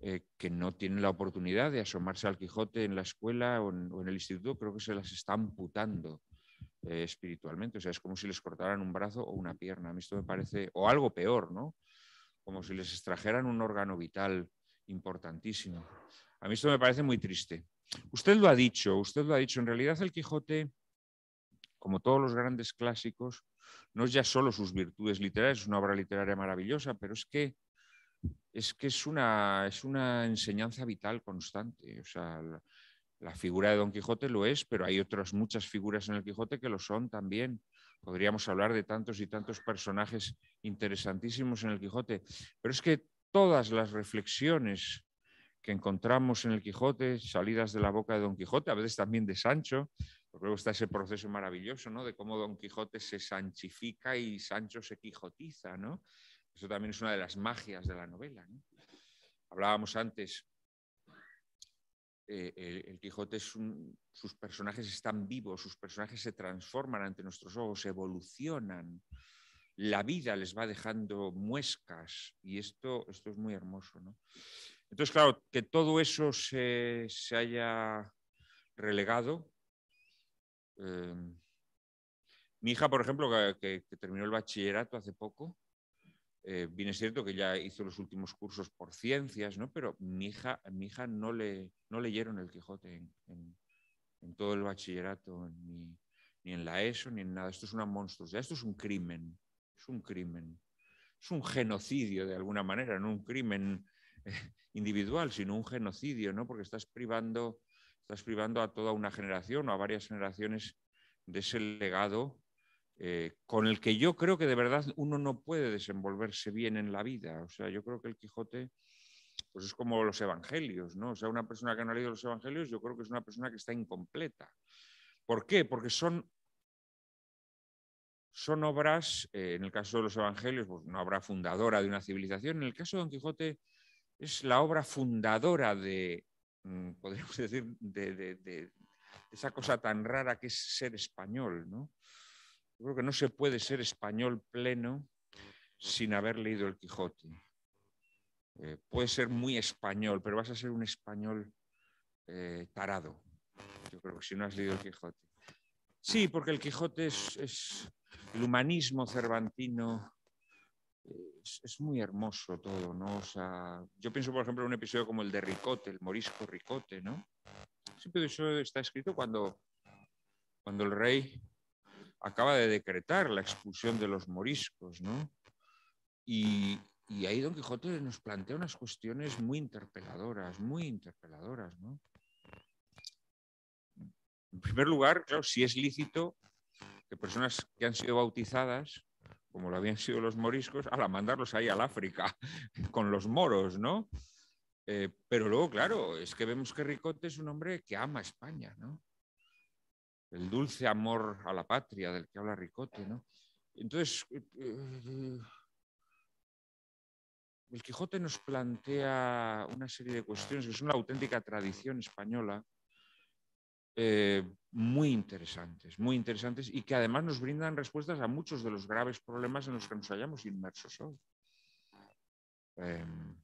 eh, que no tienen la oportunidad de asomarse al Quijote en la escuela o en, o en el instituto, creo que se las está amputando eh, espiritualmente. O sea, es como si les cortaran un brazo o una pierna. A mí esto me parece, o algo peor, ¿no? Como si les extrajeran un órgano vital importantísimo. A mí esto me parece muy triste. Usted lo ha dicho, usted lo ha dicho. En realidad el Quijote, como todos los grandes clásicos, no es ya solo sus virtudes literarias, es una obra literaria maravillosa, pero es que es, que es, una, es una enseñanza vital constante. O sea, la figura de Don Quijote lo es, pero hay otras muchas figuras en el Quijote que lo son también. Podríamos hablar de tantos y tantos personajes interesantísimos en el Quijote, pero es que todas las reflexiones que encontramos en el Quijote, salidas de la boca de Don Quijote, a veces también de Sancho, porque luego está ese proceso maravilloso, ¿no? De cómo Don Quijote se sanchifica y Sancho se quijotiza, ¿no? Eso también es una de las magias de la novela, Hablábamos antes eh, el, Quijote sus personajes están vivos, sus personajes se transforman ante nuestros ojos, evolucionan. La vida les va dejando muescas y esto, esto es muy hermoso. Entonces, claro, que todo eso se, haya relegado. Eh, mi hija, por ejemplo, que terminó el bachillerato hace poco, eh, bien es cierto que ya hizo los últimos cursos por ciencias, ¿no? pero mi hija, mi hija no, le, no leyeron el Quijote en, todo el bachillerato, ni, en la ESO, ni en nada. Esto es una monstruosidad, esto es un crimen, es un crimen. Es un genocidio de alguna manera, no un crimen eh, individual, sino un genocidio, ¿no? porque estás privando, estás privando a toda una generación o a varias generaciones de ese legado eh, con el que yo creo que de verdad uno no puede desenvolverse bien en la vida. O sea, yo creo que el Quijote pues es como los evangelios, ¿no? O sea, una persona que no ha leído los evangelios, yo creo que es una persona que está incompleta. ¿Por qué? Porque son, son obras, eh, en el caso de los evangelios, pues una obra fundadora de una civilización. En el caso de Don Quijote, es la obra fundadora de, mm, podríamos decir, de, esa cosa tan rara que es ser español, ¿no? Creo que no se puede ser español pleno sin haber leído el Quijote. Eh, puede ser muy español, pero vas a ser un español eh, tarado. Yo creo que si no has leído el Quijote. Sí, porque el Quijote es, el humanismo cervantino. Es, muy hermoso todo, ¿no? yo pienso, por ejemplo, en un episodio como el de Ricote, el morisco Ricote, ¿no? Siempre eso está escrito cuando, cuando el rey acaba de decretar la expulsión de los moriscos, ¿no? Y, ahí Don Quijote nos plantea unas cuestiones muy interpeladoras, muy interpeladoras, ¿no? En primer lugar, claro, si es lícito que personas que han sido bautizadas, como lo habían sido los moriscos, a mandarlos ahí al África con los moros, ¿no? Eh, pero luego, claro, es que vemos que Ricote es un hombre que ama España, ¿no? El dulce amor a la patria del que habla Ricote, ¿no? Entonces, eh, eh, el Quijote nos plantea una serie de cuestiones que son una auténtica tradición española, eh, muy interesantes, muy interesantes y que además nos brindan respuestas a muchos de los graves problemas en los que nos hallamos inmersos hoy. Em,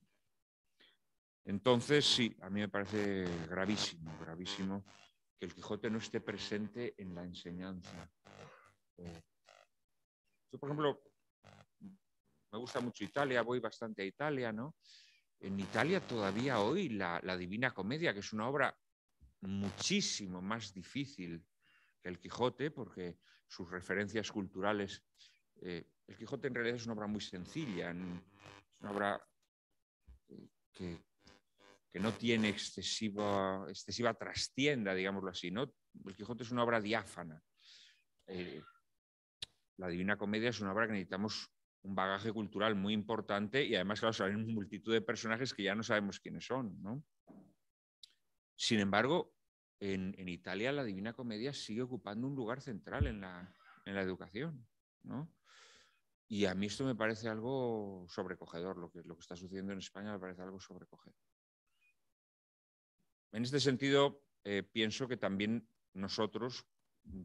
entonces, sí, a mí me parece gravísimo, gravísimo que el Quijote no esté presente en la enseñanza. Eh, yo, por ejemplo, me gusta mucho Italia, voy bastante a Italia, ¿no? En Italia todavía hoy la, Divina Comedia, que es una obra muchísimo más difícil que el Quijote, porque sus referencias culturales, eh, el Quijote en realidad es una obra muy sencilla, es una obra eh, que, no tiene excesiva, excesiva trastienda, digámoslo así, ¿no? El Quijote es una obra diáfana. Eh, la Divina Comedia es una obra que necesitamos un bagaje cultural muy importante y además, claro, salen multitud de personajes que ya no sabemos quiénes son. ¿no? Sin embargo, en, Italia la Divina Comedia sigue ocupando un lugar central en la, educación. ¿no? Y a mí esto me parece algo sobrecogedor, lo que, lo que está sucediendo en España me parece algo sobrecogedor. En este sentido, eh, pienso que también nosotros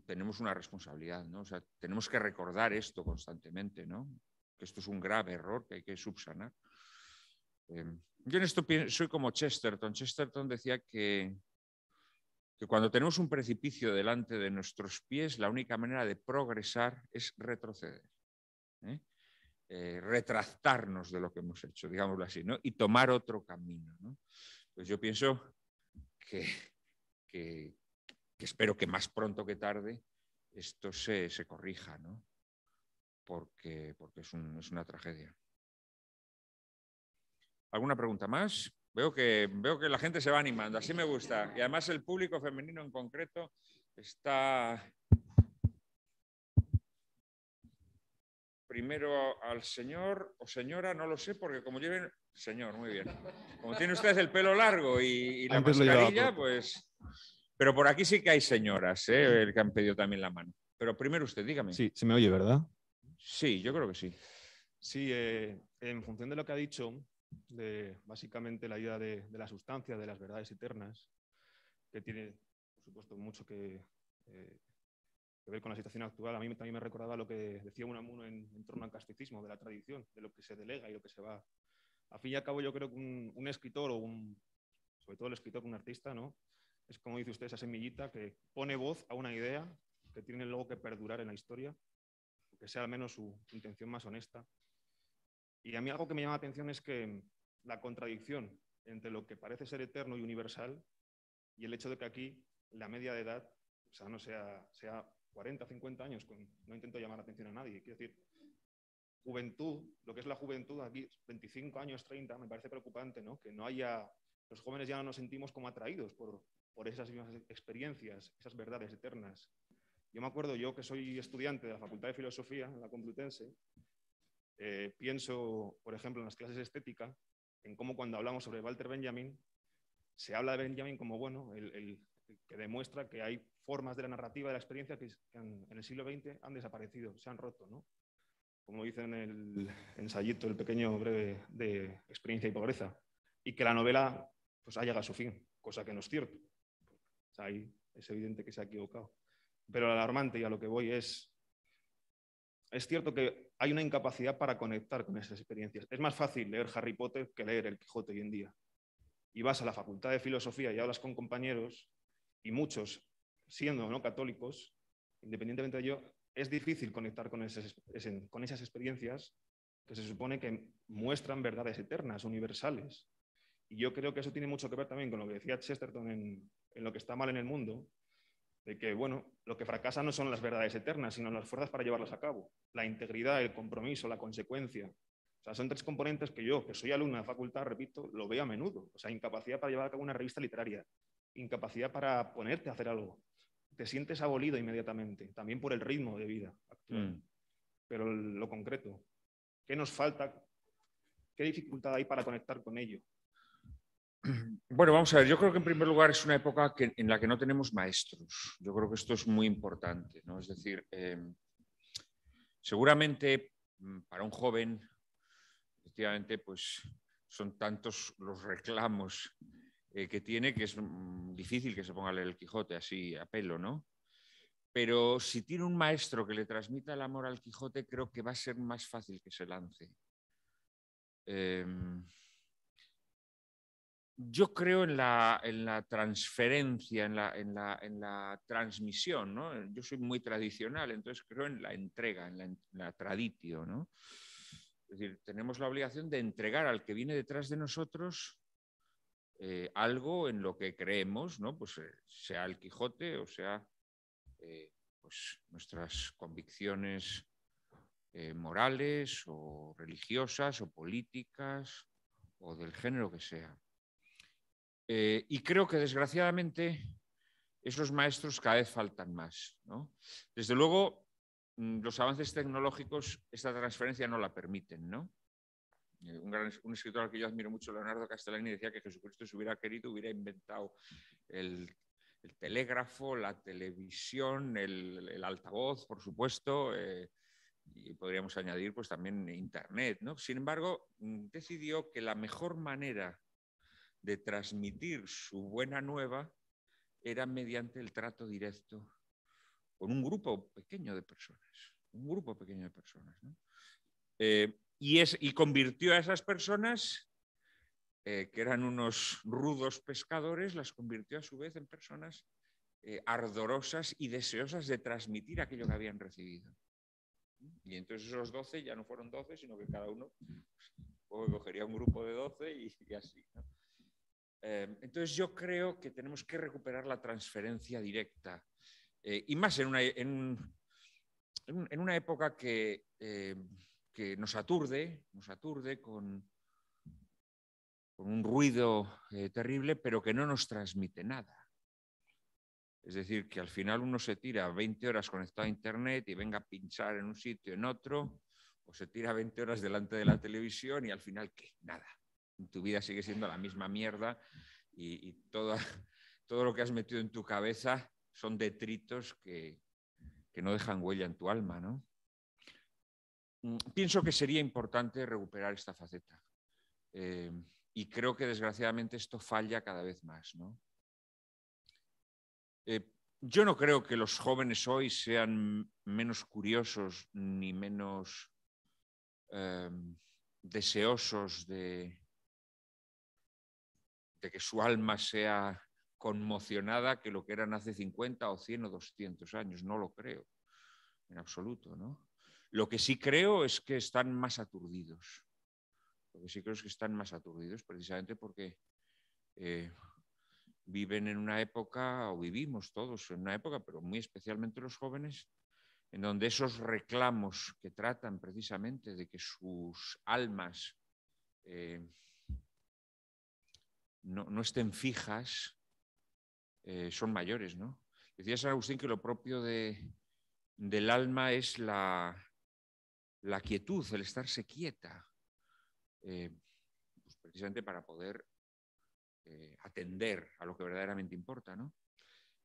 tenemos una responsabilidad, ¿no? O sea, tenemos que recordar esto constantemente, ¿no? que esto es un grave error que hay que subsanar. Eh, yo en esto soy como Chesterton. Chesterton decía que, que cuando tenemos un precipicio delante de nuestros pies, la única manera de progresar es retroceder. ¿eh? Eh, retractarnos de lo que hemos hecho, digámoslo así, ¿no? y tomar otro camino. Pues yo pienso que, que, espero que más pronto que tarde esto se, se corrija. ¿no? porque, porque es, una tragedia. ¿Alguna pregunta más? Veo que, veo que la gente se va animando, así me gusta. Y además el público femenino en concreto está primero al señor o señora, no lo sé, porque como lleven... Señor, muy bien. Como tiene usted el pelo largo y, la mascarilla, pues... Pero por aquí sí que hay señoras, ¿eh? el que han pedido también la mano. Pero primero usted, dígame. Sí, se me oye, ¿verdad? Sí, yo creo que sí. Sí, eh, en función de lo que ha dicho, de básicamente la idea de, la sustancia, de las verdades eternas, que tiene, por supuesto, mucho que, eh, ver con la situación actual, a mí también me recordaba lo que decía Unamuno en, en torno al casticismo, de la tradición, de lo que se delega y lo que se va. A fin y al cabo, yo creo que un, escritor o sobre todo el escritor, un artista, ¿no? Es como dice usted, esa semillita que pone voz a una idea que tiene luego que perdurar en la historia que sea al menos su intención más honesta. Y a mí algo que me llama la atención es que la contradicción entre lo que parece ser eterno y universal y el hecho de que aquí la media de edad o sea, no sea, sea 40, 50 años, no intento llamar la atención a nadie, quiero decir, juventud, lo que es la juventud aquí, 25 años, 30, me parece preocupante, ¿no? Que no haya, los jóvenes ya no nos sentimos como atraídos por, por esas mismas experiencias, esas verdades eternas. Yo me acuerdo, yo que soy estudiante de la Facultad de Filosofía en la Complutense, eh, pienso, por ejemplo, en las clases de estética, en cómo cuando hablamos sobre Walter Benjamin, se habla de Benjamin como, bueno, el, que demuestra que hay formas de la narrativa de la experiencia que, en el siglo XX han desaparecido, se han roto, ¿no? Como dice en el ensayito, el pequeño breve de experiencia y pobreza, y que la novela pues, ha llegado a su fin, cosa que no es cierto. ahí es evidente que se ha equivocado. Pero lo alarmante y a lo que voy es, es cierto que hay una incapacidad para conectar con esas experiencias. Es más fácil leer Harry Potter que leer El Quijote hoy en día. Y vas a la Facultad de Filosofía y hablas con compañeros y muchos, siendo no católicos, independientemente de ello, es difícil conectar con esas, con esas experiencias que se supone que muestran verdades eternas, universales. Y yo creo que eso tiene mucho que ver también con lo que decía Chesterton en, en lo que está mal en el mundo, de que, bueno, lo que fracasa no son las verdades eternas, sino las fuerzas para llevarlas a cabo. La integridad, el compromiso, la consecuencia. O sea, son tres componentes que yo, que soy alumno de facultad, repito, lo veo a menudo. O sea, incapacidad para llevar a cabo una revista literaria, incapacidad para ponerte a hacer algo. Te sientes abolido inmediatamente, también por el ritmo de vida actual. Mm. Pero lo concreto, ¿qué nos falta? ¿Qué dificultad hay para conectar con ello? Bueno, vamos a ver, yo creo que en primer lugar es una época en la que no tenemos maestros. Yo creo que esto es muy importante, ¿no? Es decir, em, seguramente mm, para un joven, efectivamente, pues son tantos los reclamos eh, que tiene que es mm, difícil que se ponga a leer el Quijote así a pelo, ¿no? Pero si tiene un maestro que le transmita el amor al Quijote, creo que va a ser más fácil que se lance. Em, yo creo en la, transferencia, en la, transmisión, ¿no? Yo soy muy tradicional, entonces creo en la entrega, en la, traditio, ¿no? Es decir, tenemos la obligación de entregar al que viene detrás de nosotros eh, algo en lo que creemos, ¿no? Pues eh, sea el Quijote o sea eh, pues nuestras convicciones morales o religiosas o políticas o del género que sea. Y creo que desgraciadamente esos maestros cada vez faltan más. Desde luego, mm, los avances tecnológicos esta transferencia no la permiten. ¿no? Eh, un, escritor al que yo admiro mucho, Leonardo Castellani, decía que Jesucristo, si hubiera querido, hubiera inventado el, telégrafo, la televisión, el, altavoz, por supuesto, eh, y podríamos añadir pues, también Internet. ¿no? Sin embargo, mm, decidió que la mejor manera de transmitir su buena nueva era mediante el trato directo con un grupo pequeño de personas, un grupo pequeño de personas. Eh, y, es, y convirtió a esas personas, eh, que eran unos rudos pescadores, las convirtió a su vez en personas eh, ardorosas y deseosas de transmitir aquello que habían recibido. Y entonces esos doce ya no fueron doce, sino que cada uno pues, cogería un grupo de doce y, y así. ¿no? Em, entonces yo creo que tenemos que recuperar la transferencia directa eh, y más en una, en, una época que, em, que, nos aturde, nos aturde con, un ruido eh, terrible, pero que no nos transmite nada. Es decir, que al final uno se tira 20 horas conectado a Internet y venga a pinchar en un sitio, en otro, o se tira 20 horas delante de la televisión y al final, ¿qué? Nada tu vida sigue siendo la misma mierda y, todo, todo lo que has metido en tu cabeza son detritos que, no dejan huella en tu alma, ¿no? Mm, pienso que sería importante recuperar esta faceta. Eh, y creo que desgraciadamente esto falla cada vez más. ¿no? Eh, yo no creo que los jóvenes hoy sean menos curiosos ni menos eh, deseosos de, que su alma sea conmocionada que lo que eran hace 50 o 100 o 200 años. No lo creo, en absoluto. ¿no? Lo que sí creo es que están más aturdidos. Lo que sí creo es que están más aturdidos precisamente porque eh, viven en una época, o vivimos todos en una época, pero muy especialmente los jóvenes, en donde esos reclamos que tratan precisamente de que sus almas eh, no, estén fijas, eh, son mayores. ¿no? Decía San Agustín que lo propio de, del alma es la, la quietud, el estarse quieta, eh, pues precisamente para poder eh, atender a lo que verdaderamente importa. ¿no?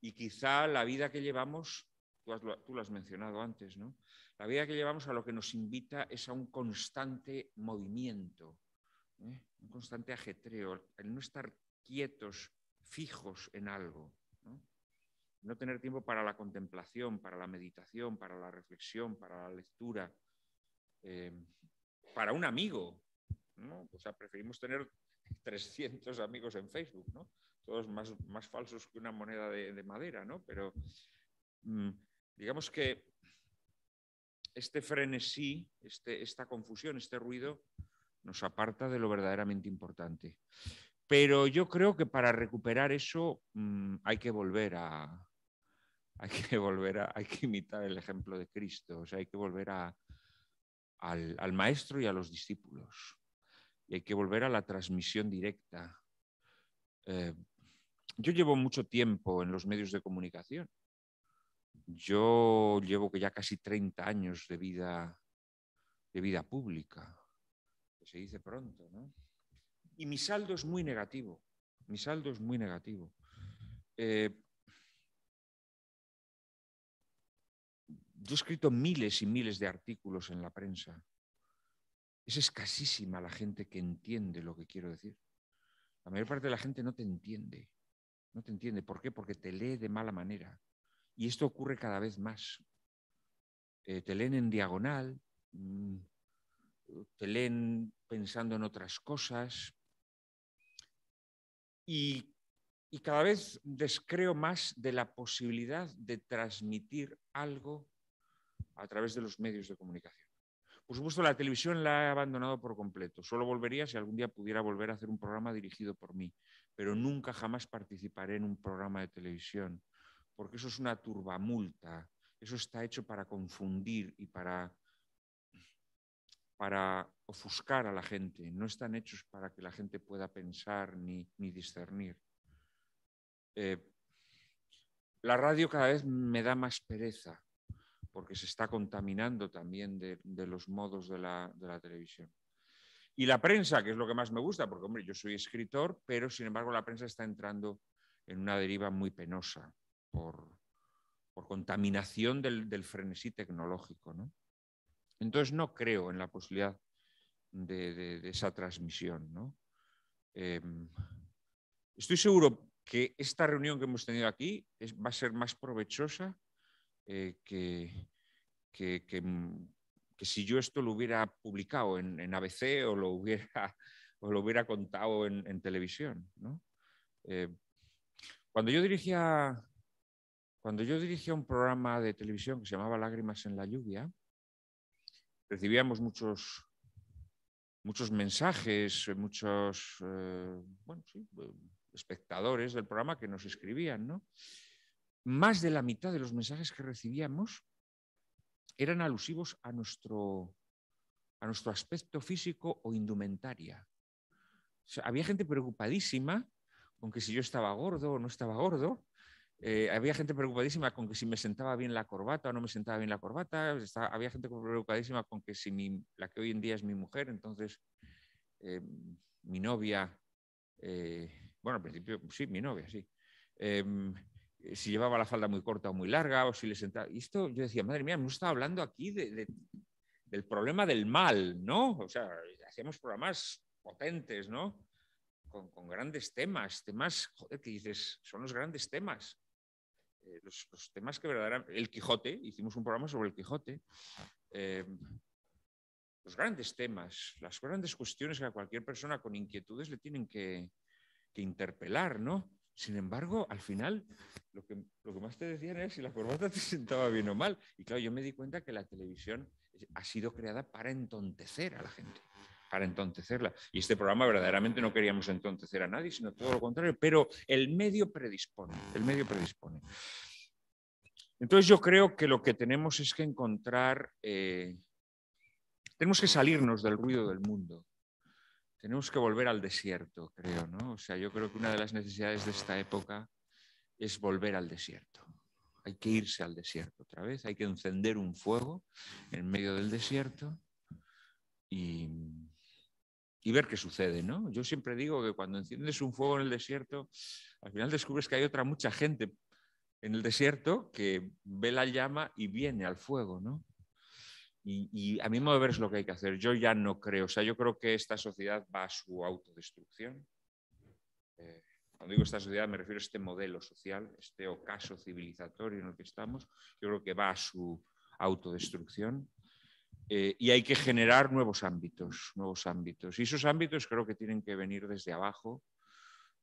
Y quizá la vida que llevamos, tú, lo has mencionado antes, ¿no? la vida que llevamos a lo que nos invita es a un constante movimiento, ¿eh? un constante ajetreo, el no estar quietos, fijos en algo. no tener tiempo para la contemplación, para la meditación, para la reflexión, para la lectura, eh, para un amigo. O sea, preferimos tener 300 amigos en Facebook, ¿no? todos más, más falsos que una moneda de, madera, ¿no? pero mm, digamos que este frenesí, este, esta confusión, este ruido, nos aparta de lo verdaderamente importante. Pero yo creo que para recuperar eso mm, hay que volver a, hay que volver a, hay que imitar el ejemplo de Cristo, o sea, hay que volver a, al, maestro y a los discípulos, y hay que volver a la transmisión directa. Eh, yo llevo mucho tiempo en los medios de comunicación. Yo llevo ya casi 30 años de vida, de vida pública, que se dice pronto, ¿no? Y mi saldo es muy negativo. Mi saldo es muy negativo. Eh, Yo he escrito miles y miles de artículos en la prensa. Es escasísima la gente que entiende lo que quiero decir. La mayor parte de la gente no te entiende. No te entiende. ¿Por qué? Porque te lee de mala manera. Y esto ocurre cada vez más. Eh, te leen en diagonal, mm, te leen pensando en otras cosas. Y, y cada vez descreo más de la posibilidad de transmitir algo a través de los medios de comunicación. Por supuesto, la televisión la he abandonado por completo. Solo volvería si algún día pudiera volver a hacer un programa dirigido por mí, pero nunca jamás participaré en un programa de televisión, porque eso es una turbamulta. Eso está hecho para confundir y para, para ofuscar a la gente. No están hechos para que la gente pueda pensar ni, discernir. Eh, la radio cada vez me da más pereza porque se está contaminando también de, los modos de la, televisión. Y la prensa, que es lo que más me gusta, porque hombre, yo soy escritor, pero sin embargo la prensa está entrando en una deriva muy penosa por, contaminación del, frenesí tecnológico. Entonces no creo en la posibilidad de, esa transmisión. Em, estoy seguro que esta reunión que hemos tenido aquí va a ser más provechosa eh, que, que, mm, que, si yo esto lo hubiera publicado en, ABC o lo hubiera, o lo hubiera contado en, televisión. Eh, cuando, yo dirigía, cuando yo dirigía un programa de televisión que se llamaba Lágrimas en la lluvia, recibíamos muchos, muchos mensajes, muchos eh, espectadores del programa que nos escribían, ¿no? Más de la mitad de los mensajes que recibíamos eran alusivos a nuestro, a nuestro aspecto físico o indumentaria. había gente preocupadísima con que si yo estaba gordo o no estaba gordo. Eh, había gente preocupadísima con que si me sentaba bien la corbata o no me sentaba bien la corbata. había gente preocupadísima con que si la que hoy en día es mi mujer, entonces eh, mi novia, eh, bueno, al principio sí, mi novia, sí. Eh, si llevaba la falda muy corta o muy larga, o si le sentaba. Y esto yo decía, madre mía, no estaba hablando aquí del problema del mal, ¿no? O sea, hacíamos programas potentes, ¿no? Con, grandes temas, temas, que dices, son los grandes temas. Eh, los, temas que verdaderamente. El Quijote, hicimos un programa sobre el Quijote. Eh, los grandes temas, las grandes cuestiones que a cualquier persona con inquietudes le tienen que, que interpelar, ¿no? Sin embargo, al final, lo que, más te decían es si la corbata te sentaba bien o mal. Y claro, yo me di cuenta que la televisión ha sido creada para entontecer a la gente, para entontecerla. Y este programa verdaderamente no queríamos entontecer a nadie, sino todo lo contrario, pero el medio predispone, el medio predispone. Entonces yo creo que lo que tenemos es que encontrar, eh, tenemos que salirnos del ruido del mundo, tenemos que volver al desierto, creo, ¿no? O sea, yo creo que una de las necesidades de esta época es volver al desierto. Hay que irse al desierto otra vez, hay que encender un fuego en medio del desierto y, y ver qué sucede, ¿no? Yo siempre digo que cuando enciendes un fuego en el desierto, al final descubres que hay otra mucha gente en el desierto que ve la llama y viene al fuego, ¿no? Y, a mi modo de ver es lo que hay que hacer. Yo ya no creo, o sea, yo creo que esta sociedad va a su autodestrucción. Eh, cuando digo esta sociedad me refiero a este modelo social, este ocaso civilizatorio en el que estamos. Yo creo que va a su autodestrucción. Eh, y hay que generar nuevos ámbitos, nuevos ámbitos. Y esos ámbitos creo que tienen que venir desde abajo,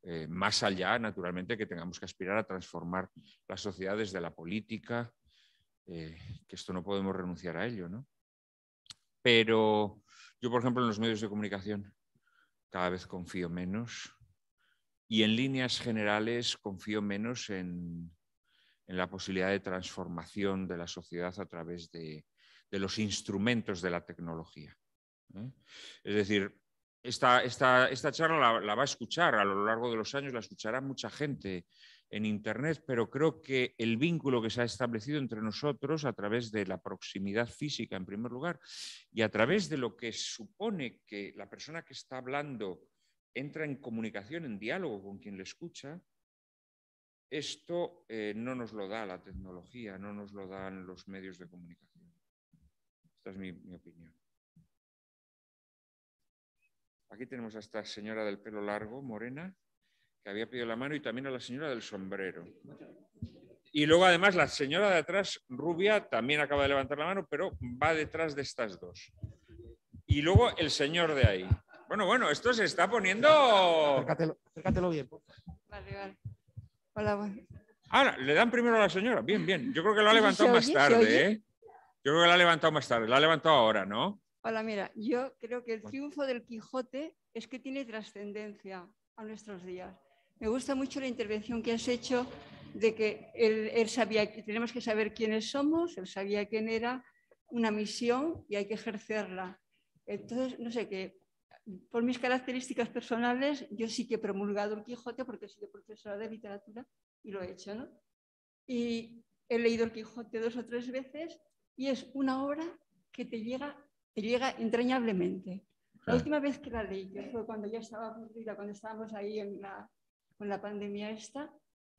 eh, más allá, naturalmente, que tengamos que aspirar a transformar la sociedad desde la política, eh, que esto no podemos renunciar a ello, ¿no? Pero yo, por ejemplo, en los medios de comunicación cada vez confío menos y en líneas generales confío menos en, en la posibilidad de transformación de la sociedad a través de, de los instrumentos de la tecnología. ¿eh? Es decir, esta, esta, esta charla la, va a escuchar a lo largo de los años, la escuchará mucha gente en Internet, pero creo que el vínculo que se ha establecido entre nosotros a través de la proximidad física, en primer lugar, y a través de lo que supone que la persona que está hablando entra en comunicación, en diálogo con quien le escucha, esto eh, no nos lo da la tecnología, no nos lo dan los medios de comunicación. Esta es mi, opinión. Aquí tenemos a esta señora del pelo largo, morena, que había pedido la mano, y también a la señora del sombrero. Y luego, además, la señora de atrás, rubia, también acaba de levantar la mano, pero va detrás de estas dos. Y luego el señor de ahí. Bueno, bueno, esto se está poniendo. Acércatelo, bien. Vale, vale. Hola, bueno. Ahora, le dan primero a la señora. Bien, bien. Yo creo que lo ha levantado más tarde, ¿eh? Yo creo que la ha levantado más tarde, la ha levantado ahora, ¿no? Hola, mira, yo creo que el triunfo del Quijote es que tiene trascendencia a nuestros días. Me gusta mucho la intervención que has hecho de que él, sabía que tenemos que saber quiénes somos, él sabía quién era, una misión y hay que ejercerla. Entonces, no sé qué, por mis características personales, yo sí que he promulgado el Quijote porque he sido profesora de literatura y lo he hecho, ¿no? Y he leído el Quijote dos o tres veces y es una obra que te llega, te llega entrañablemente. La última vez que la leí, que fue cuando ya estaba aburrida, cuando estábamos ahí en la, con la pandemia esta,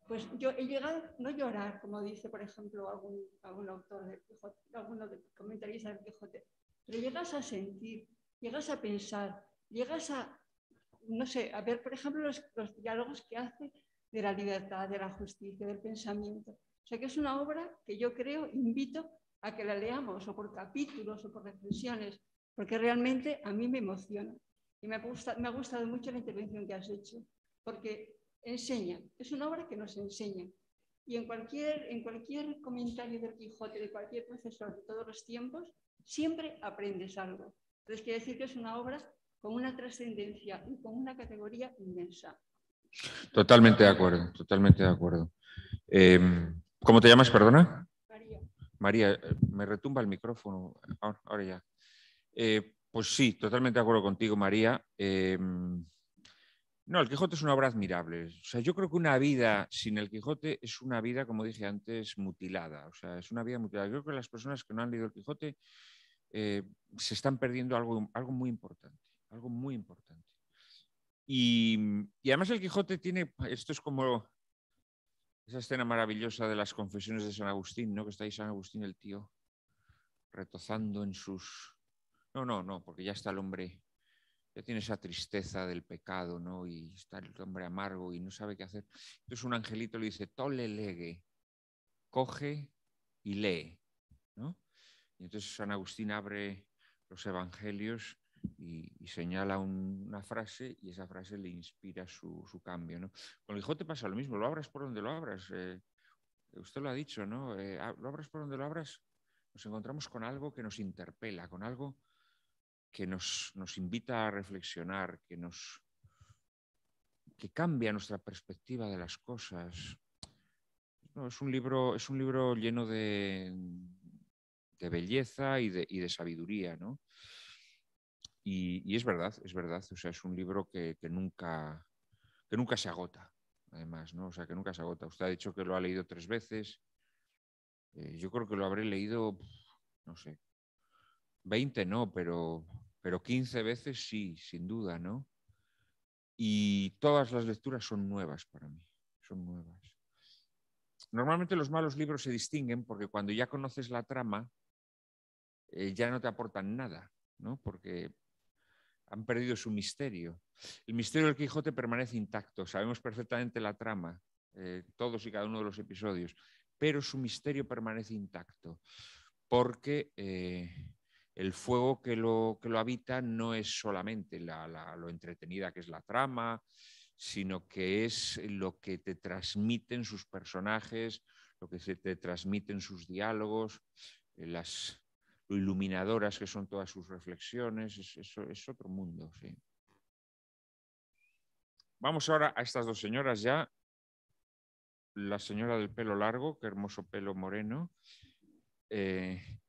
pues yo he llegado, no llorar, como dice, por ejemplo, algún, algún autor del Quijote, alguno de comentarista del Quijote, pero llegas a sentir, llegas a pensar, llegas a, no sé, a ver, por ejemplo, los, los diálogos que hace de la libertad, de la justicia, del pensamiento. O sea que es una obra que yo creo, invito a que la leamos o por capítulos o por reflexiones, porque realmente a mí me emociona. Y me ha, gustado, me ha gustado mucho la intervención que has hecho, porque enseña, es una obra que nos enseña. Y en cualquier, en cualquier comentario del Quijote, de cualquier profesor de todos los tiempos, siempre aprendes algo. Entonces, quiere decir que es una obra con una trascendencia y con una categoría inmensa. Totalmente de acuerdo, totalmente de acuerdo. Em, ¿Cómo te llamas, perdona? María, eh, me retumba el micrófono. Ahora, ya. Eh, pues sí, totalmente de acuerdo contigo, María. Em, no, el Quijote es una obra admirable. O sea, yo creo que una vida sin el Quijote es una vida, como dije antes, mutilada. O sea, es una vida mutilada. Yo creo que las personas que no han leído el Quijote eh, se están perdiendo algo, algo muy importante. Algo muy importante. Y, y, además el Quijote tiene, esto es como esa escena maravillosa de las confesiones de San Agustín, ¿no? Que está ahí San Agustín, el tío, retozando en sus... No, no, no, porque ya está el hombre, ya tiene esa tristeza del pecado, ¿no? Y está el hombre amargo y no sabe qué hacer. Entonces un angelito le dice, tole legue, coge y lee, ¿no? Y entonces San Agustín abre los evangelios y, señala una frase y esa frase le inspira su, cambio. ¿no? Con el Quijote pasa lo mismo, lo abras por donde lo abras. Eh, usted lo ha dicho, ¿no? Eh, lo abras por donde lo abras, nos encontramos con algo que nos interpela, con algo que nos, nos invita a reflexionar, que nos que cambia nuestra perspectiva de las cosas. es, un libro, es un libro lleno de, de belleza y de, y de sabiduría, ¿no? Y, es verdad, es verdad. O sea, es un libro que, nunca, que nunca se agota, además, ¿no? O sea, que nunca se agota. Usted ha dicho que lo ha leído tres veces. Eh, yo creo que lo habré leído, no sé, 20 no, pero, pero 15 veces sí, sin duda, ¿no? Y todas las lecturas son nuevas para mí, son nuevas. Normalmente los malos libros se distinguen porque cuando ya conoces la trama, eh, ya no te aportan nada, ¿no? Porque han perdido su misterio. El misterio del Quijote permanece intacto, sabemos perfectamente la trama, eh, todos y cada uno de los episodios, pero su misterio permanece intacto, porque eh, el fuego que lo, que lo, habita no es solamente lo entretenida que es la trama, sino que es lo que te transmiten sus personajes, lo que se te transmiten sus diálogos, eh, las, lo iluminadoras que son todas sus reflexiones, es, es otro mundo, sí. Vamos ahora a estas dos señoras ya. La señora del pelo largo, qué hermoso pelo moreno, eh,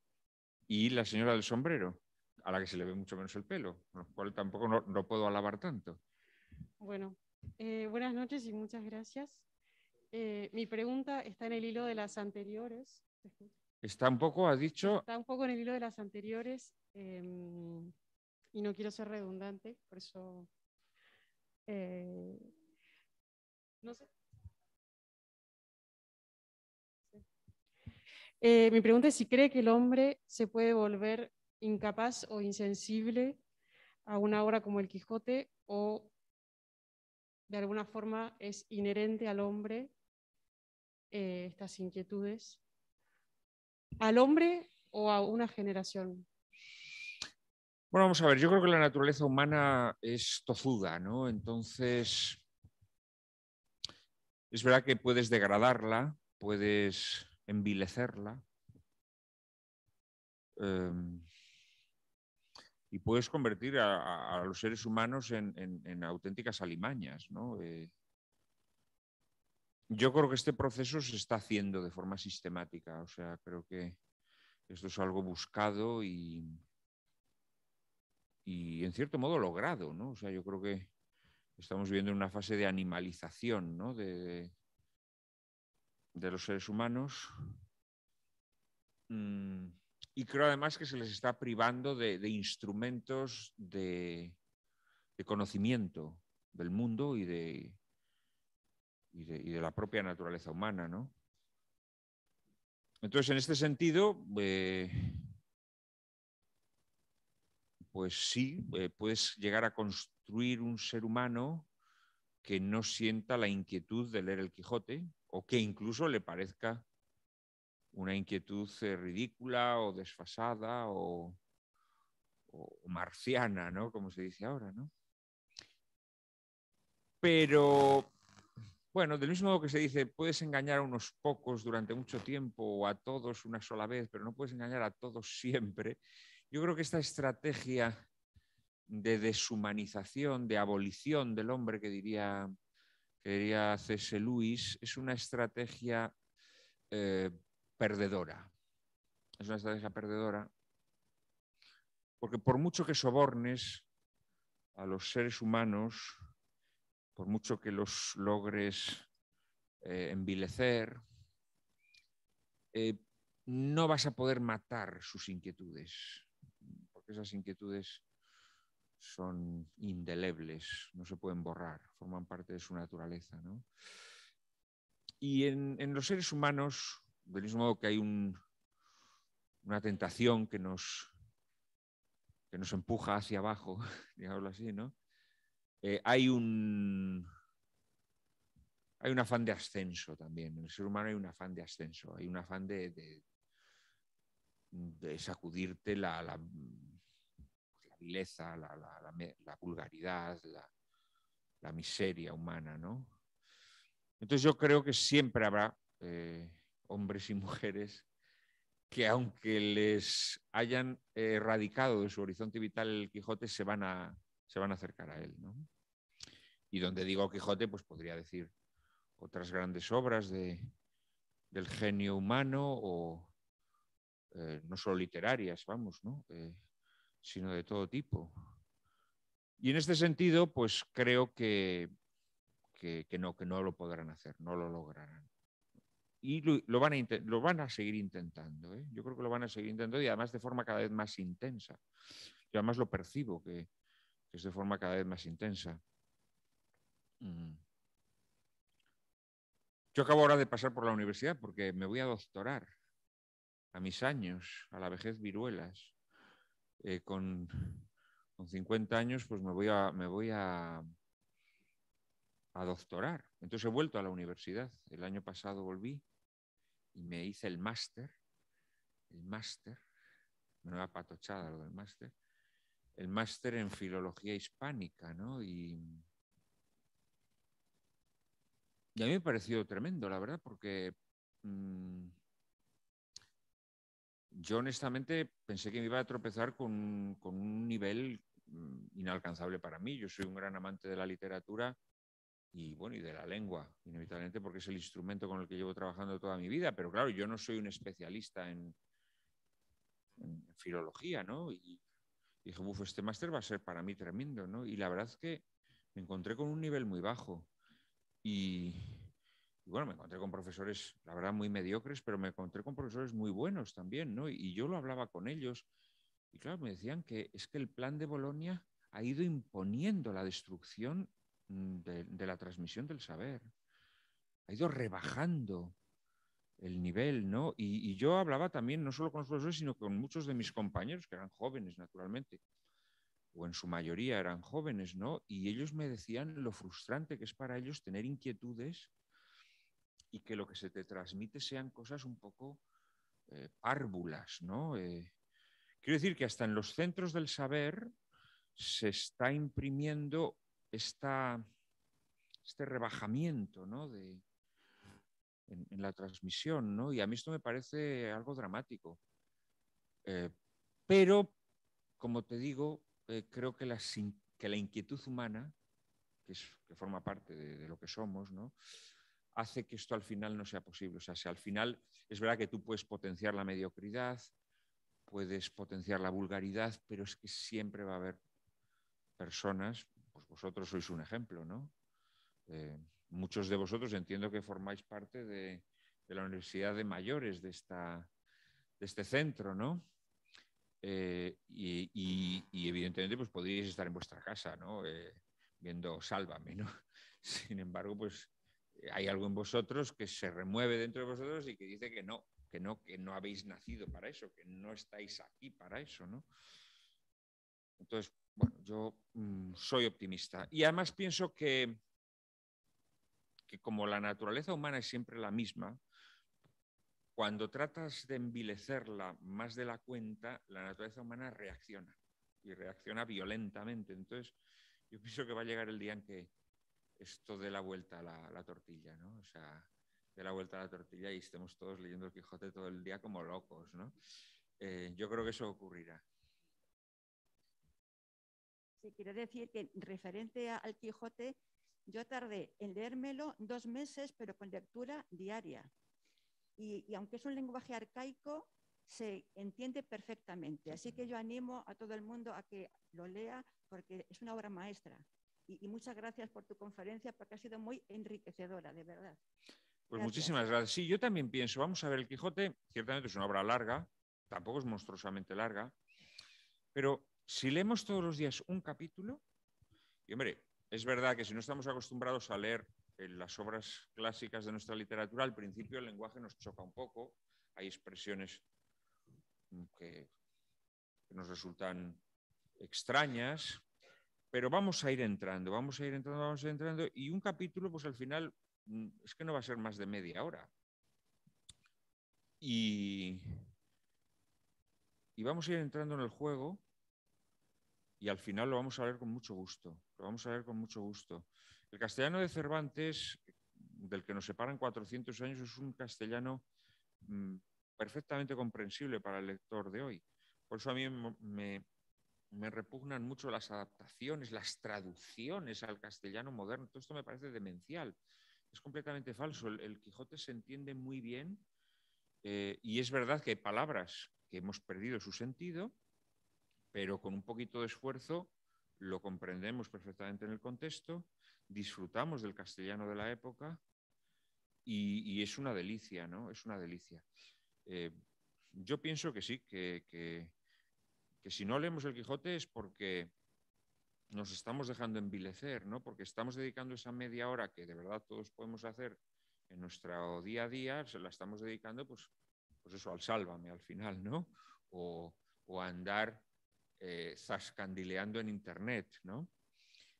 y la señora del sombrero, a la que se le ve mucho menos el pelo, lo cual tampoco no, puedo alabar tanto. Bueno, eh, buenas noches y muchas gracias. Eh, mi pregunta está en el hilo de las anteriores. Está un poco, ha dicho. Está un poco en el hilo de las anteriores em, y no quiero ser redundante, por eso. Eh, no sé. Mi pregunta es si cree que el hombre se puede volver incapaz o insensible a una obra como El Quijote o de alguna forma es inherente al hombre eh, estas inquietudes? ¿Al hombre o a una generación? Bueno, vamos a ver, yo creo que la naturaleza humana es tozuda, ¿no? Entonces, es verdad que puedes degradarla, puedes envilecerla. Em, y puedes convertir a, los seres humanos en, auténticas alimañas. Eh, yo creo que este proceso se está haciendo de forma sistemática, o sea, creo que esto es algo buscado y, y en cierto modo logrado, ¿no? O sea, yo creo que estamos viviendo una fase de animalización ¿no? de, los seres humanos. Mm, y creo además que se les está privando de, instrumentos de, conocimiento del mundo y de, y de, la propia naturaleza humana. ¿no? Entonces, en este sentido, eh, pues sí, eh, puedes llegar a construir un ser humano que no sienta la inquietud de leer el Quijote o que incluso le parezca una inquietud eh, ridícula o desfasada o, marciana, ¿no? Como se dice ahora, ¿no? Pero, bueno, del mismo modo que se dice, puedes engañar a unos pocos durante mucho tiempo o a todos una sola vez, pero no puedes engañar a todos siempre. Yo creo que esta estrategia de deshumanización, de abolición del hombre que diría, que diría C.S. Lewis, es una estrategia eh, perdedora. Es una estrategia perdedora porque por mucho que sobornes a los seres humanos, por mucho que los logres eh, envilecer, eh, no vas a poder matar sus inquietudes, porque esas inquietudes son indelebles, no se pueden borrar, forman parte de su naturaleza. Y en los seres humanos del mismo modo que hay una tentación que nos, que nos empuja hacia abajo, digámoslo así, ¿no? Eh, hay un hay un afán de ascenso también. En el ser humano hay un afán de ascenso, hay un afán de, de, sacudirte la, la, vulgaridad, la, miseria humana, ¿no? Entonces yo creo que siempre habrá eh, hombres y mujeres que aunque les hayan erradicado de su horizonte vital el Quijote, se van a, se van a acercar a él. Y donde digo Quijote, pues podría decir otras grandes obras de, del genio humano o eh, no solo literarias, vamos, eh, sino de todo tipo. Y en este sentido, pues creo que, que, no, que no lo podrán hacer, no lo lograrán. y lo, van a lo, van a seguir intentando. ¿eh? Yo creo que lo van a seguir intentando y además de forma cada vez más intensa. Yo además lo percibo que, es de forma cada vez más intensa. Mm. Yo acabo ahora de pasar por la universidad porque me voy a doctorar a mis años, a la vejez viruelas. Eh, con, con 50 años, pues me voy a, doctorar. Entonces he vuelto a la universidad. El año pasado volví y me hice el máster. El máster. Nueva patochada lo del máster. El máster en filología hispánica, ¿no? Y, y a mí me pareció tremendo, la verdad, porque mm, yo honestamente pensé que me iba a tropezar con, con un nivel mm, inalcanzable para mí. Yo soy un gran amante de la literatura y bueno, y de la lengua, inevitablemente porque es el instrumento con el que llevo trabajando toda mi vida, pero claro, yo no soy un especialista en, filología, ¿no? Y, dije, uff, este máster va a ser para mí tremendo, ¿no? Y la verdad es que me encontré con un nivel muy bajo y, bueno, me encontré con profesores, la verdad, muy mediocres, pero me encontré con profesores muy buenos también, ¿no? Y, yo lo hablaba con ellos y claro, me decían que es que el plan de Bolonia ha ido imponiendo la destrucción Mm, de, la transmisión del saber. Ha ido rebajando el nivel, ¿no? Y, yo hablaba también, no solo con los profesores, sino con muchos de mis compañeros, que eran jóvenes, naturalmente, o en su mayoría eran jóvenes, ¿no? Y ellos me decían lo frustrante que es para ellos tener inquietudes y que lo que se te transmite sean cosas un poco eh, párvulas, ¿no? Eh, quiero decir que hasta en los centros del saber se está imprimiendo este rebajamiento de, en, la transmisión, ¿no? Y a mí esto me parece algo dramático. Eh, pero, como te digo, eh, creo que la, que la, inquietud humana, que forma parte de, lo que somos, ¿no? Hace que esto al final no sea posible. O sea, si al final es verdad que tú puedes potenciar la mediocridad, puedes potenciar la vulgaridad, pero es que siempre va a haber personas, pues vosotros sois un ejemplo, ¿no? Eh, muchos de vosotros entiendo que formáis parte de, la Universidad de Mayores de, esta, de este centro, ¿no? Eh, y, evidentemente pues podríais estar en vuestra casa, ¿no? Eh, viendo Sálvame, ¿no? Sin embargo, pues hay algo en vosotros que se remueve dentro de vosotros y que dice que no, que no, que no habéis nacido para eso, que no estáis aquí para eso, ¿no? Entonces, bueno, yo mm, soy optimista. Y además pienso que, que como la naturaleza humana es siempre la misma, cuando tratas de envilecerla más de la cuenta, la naturaleza humana reacciona y reacciona violentamente. Entonces, yo pienso que va a llegar el día en que esto dé la vuelta a la, tortilla, ¿no? O sea, dé la vuelta a la tortilla y estemos todos leyendo el Quijote todo el día como locos, ¿no? Eh, yo creo que eso ocurrirá quiero decir que referente al Quijote, yo tardé en leérmelo dos meses, pero con lectura diaria. Y, aunque es un lenguaje arcaico, se entiende perfectamente. Así que yo animo a todo el mundo a que lo lea porque es una obra maestra. Y, muchas gracias por tu conferencia porque ha sido muy enriquecedora, de verdad. Pues muchísimas gracias. Sí, yo también pienso, vamos a ver, el Quijote ciertamente es una obra larga, tampoco es monstruosamente larga, pero si leemos todos los días un capítulo, y hombre, es verdad que si no estamos acostumbrados a leer las obras clásicas de nuestra literatura, al principio el lenguaje nos choca un poco, hay expresiones que, nos resultan extrañas, pero vamos a ir entrando, vamos a ir entrando, vamos a ir entrando, y un capítulo, pues al final, mm, es que no va a ser más de media hora. Y, y vamos a ir entrando en el juego y al final lo vamos a ver con mucho gusto. Lo vamos a ver con mucho gusto. El castellano de Cervantes, del que nos separan 400 años, es un castellano mm, perfectamente comprensible para el lector de hoy. Por eso a mí me, repugnan mucho las adaptaciones, las traducciones al castellano moderno. Todo esto me parece demencial. Es completamente falso. El, Quijote se entiende muy bien eh, y es verdad que hay palabras que hemos perdido su sentido pero con un poquito de esfuerzo lo comprendemos perfectamente en el contexto, disfrutamos del castellano de la época y, es una delicia, ¿no? Es una delicia. Eh, yo pienso que sí, que, si no leemos el Quijote es porque nos estamos dejando envilecer, ¿no? Porque estamos dedicando esa media hora que de verdad todos podemos hacer en nuestro día a día, se la estamos dedicando, pues, pues eso, al sálvame al final, ¿no? O, o a andar eh, zascandileando en Internet, ¿no?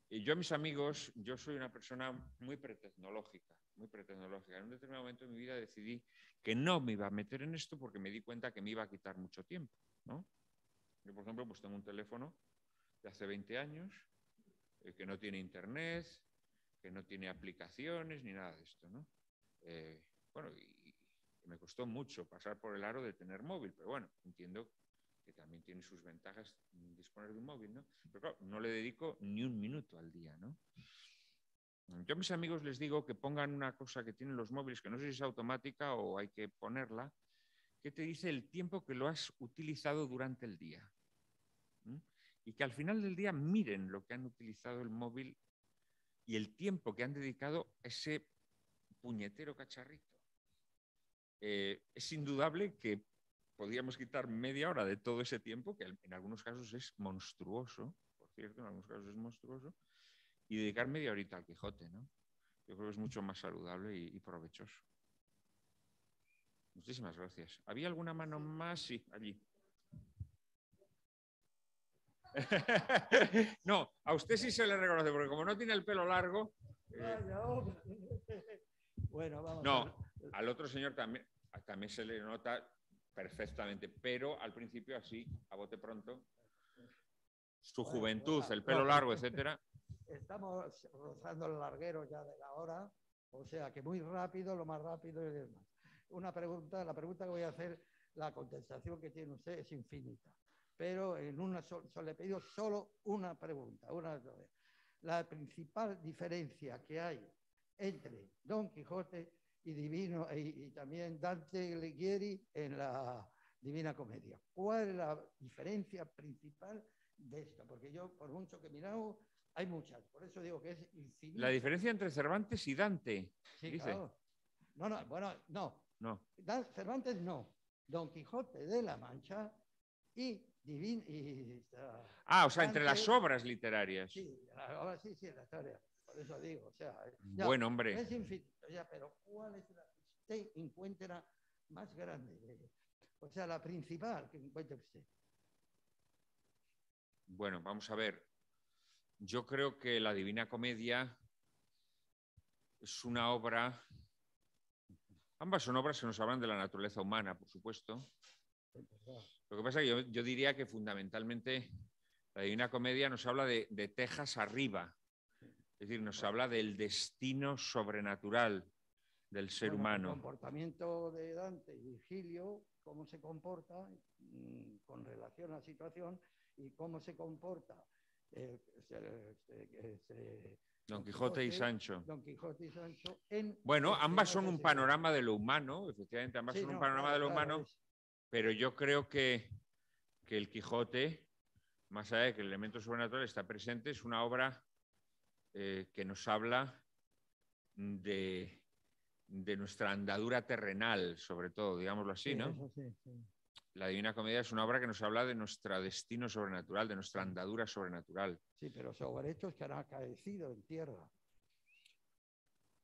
Y yo mis amigos, yo soy una persona muy pretecnológica, muy pretecnológica. En un determinado momento de mi vida decidí que no me iba a meter en esto porque me di cuenta que me iba a quitar mucho tiempo, ¿no? Yo, por ejemplo, pues tengo un teléfono de hace 20 años eh, que no tiene internet, que no tiene aplicaciones ni nada de esto, ¿no? Eh, bueno, y, me costó mucho pasar por el aro de tener móvil, pero bueno, entiendo que también tiene sus ventajas disponer de un móvil, ¿no? Pero claro, no le dedico ni un minuto al día, ¿no? Yo a mis amigos les digo que pongan una cosa que tienen los móviles, que no sé si es automática o hay que ponerla, que te dice el tiempo que lo has utilizado durante el día. Y que al final del día miren lo que han utilizado el móvil y el tiempo que han dedicado a ese puñetero cacharrito. Eh, es indudable que podríamos quitar media hora de todo ese tiempo, que en algunos casos es monstruoso, por cierto, en algunos casos es monstruoso, y dedicar media horita al Quijote, ¿no? Yo creo que es mucho más saludable y, provechoso. Muchísimas gracias. ¿Había alguna mano más? Sí, allí. no, a usted sí se le reconoce, porque como no tiene el pelo largo. Eh, bueno, vamos. No, al otro señor también, también se le nota perfectamente, pero al principio así, a bote pronto, su juventud, el pelo largo, etcétera. Estamos rozando el larguero ya de la hora, o sea que muy rápido, lo más rápido y demás. Una pregunta, la pregunta que voy a hacer, la contestación que tiene usted es infinita, pero en una solo le he pedido solo una pregunta, una la principal diferencia que hay entre Don Quijote y Divino y, también Dante Alighieri en la Divina Comedia. ¿Cuál es la diferencia principal de esto? Porque yo, por mucho que mirado, hay muchas. Por eso digo que es infinito. La diferencia entre Cervantes y Dante. Sí, claro. No, no, bueno, no. No. Cervantes no. Don Quijote de la Mancha y Divino. ah, o sea, entre las obras literarias. Sí, sí, sí, la historia eso digo, o sea, Buen hombre. Es infinito, ya, pero ¿cuál es la que usted encuentra más grande? O sea, la principal que encuentra usted. Bueno, vamos a ver. Yo creo que la Divina Comedia es una obra. Ambas son obras que nos hablan de la naturaleza humana, por supuesto. Lo que pasa es que yo, diría que fundamentalmente la Divina Comedia nos habla de, de tejas arriba, es decir, nos habla del destino sobrenatural del ser humano. El comportamiento de Dante y Virgilio, cómo se comporta mm, con relación a la situación y cómo se comporta eh, Don Quijote y Sancho. Don Quijote y Sancho bueno, ambas son un panorama de lo humano, efectivamente, ambas son un panorama de lo humano, pero yo creo que, que el Quijote, más allá de que el elemento sobrenatural está presente, es una obra eh, que nos habla de, nuestra andadura terrenal, sobre todo, digámoslo así, ¿no? La Divina Comedia es una obra que nos habla de nuestro destino sobrenatural, de nuestra andadura sobrenatural. Sí, pero sobre hechos que han acaecido en tierra.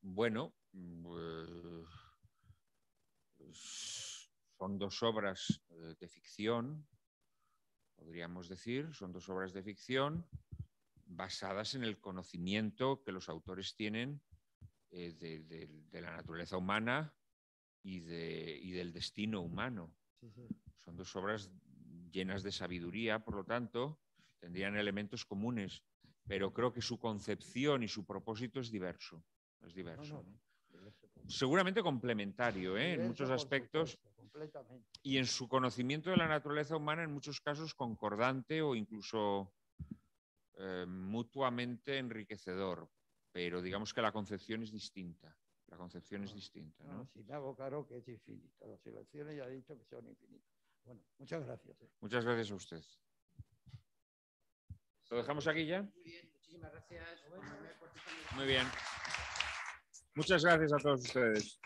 Bueno, eh, son dos obras eh, de ficción, podríamos decir, son dos obras de ficción basadas en el conocimiento que los autores tienen eh, de, la naturaleza humana y, del destino humano. Son dos obras llenas de sabiduría, por lo tanto, tendrían elementos comunes, pero creo que su concepción y su propósito es diverso. Es diverso. Seguramente complementario ¿eh? en muchos aspectos y en su conocimiento de la naturaleza humana en muchos casos concordante o incluso eh, mutuamente enriquecedor, pero digamos que la concepción es distinta. La concepción es distinta. ¿no? si me hago claro que es infinito. Las elecciones ya he dicho que son infinitas. Bueno, muchas gracias. ¿eh? Muchas gracias a usted. ¿Lo dejamos aquí ya? Muy bien, muchísimas gracias. Muy bien. Muchas gracias a todos ustedes.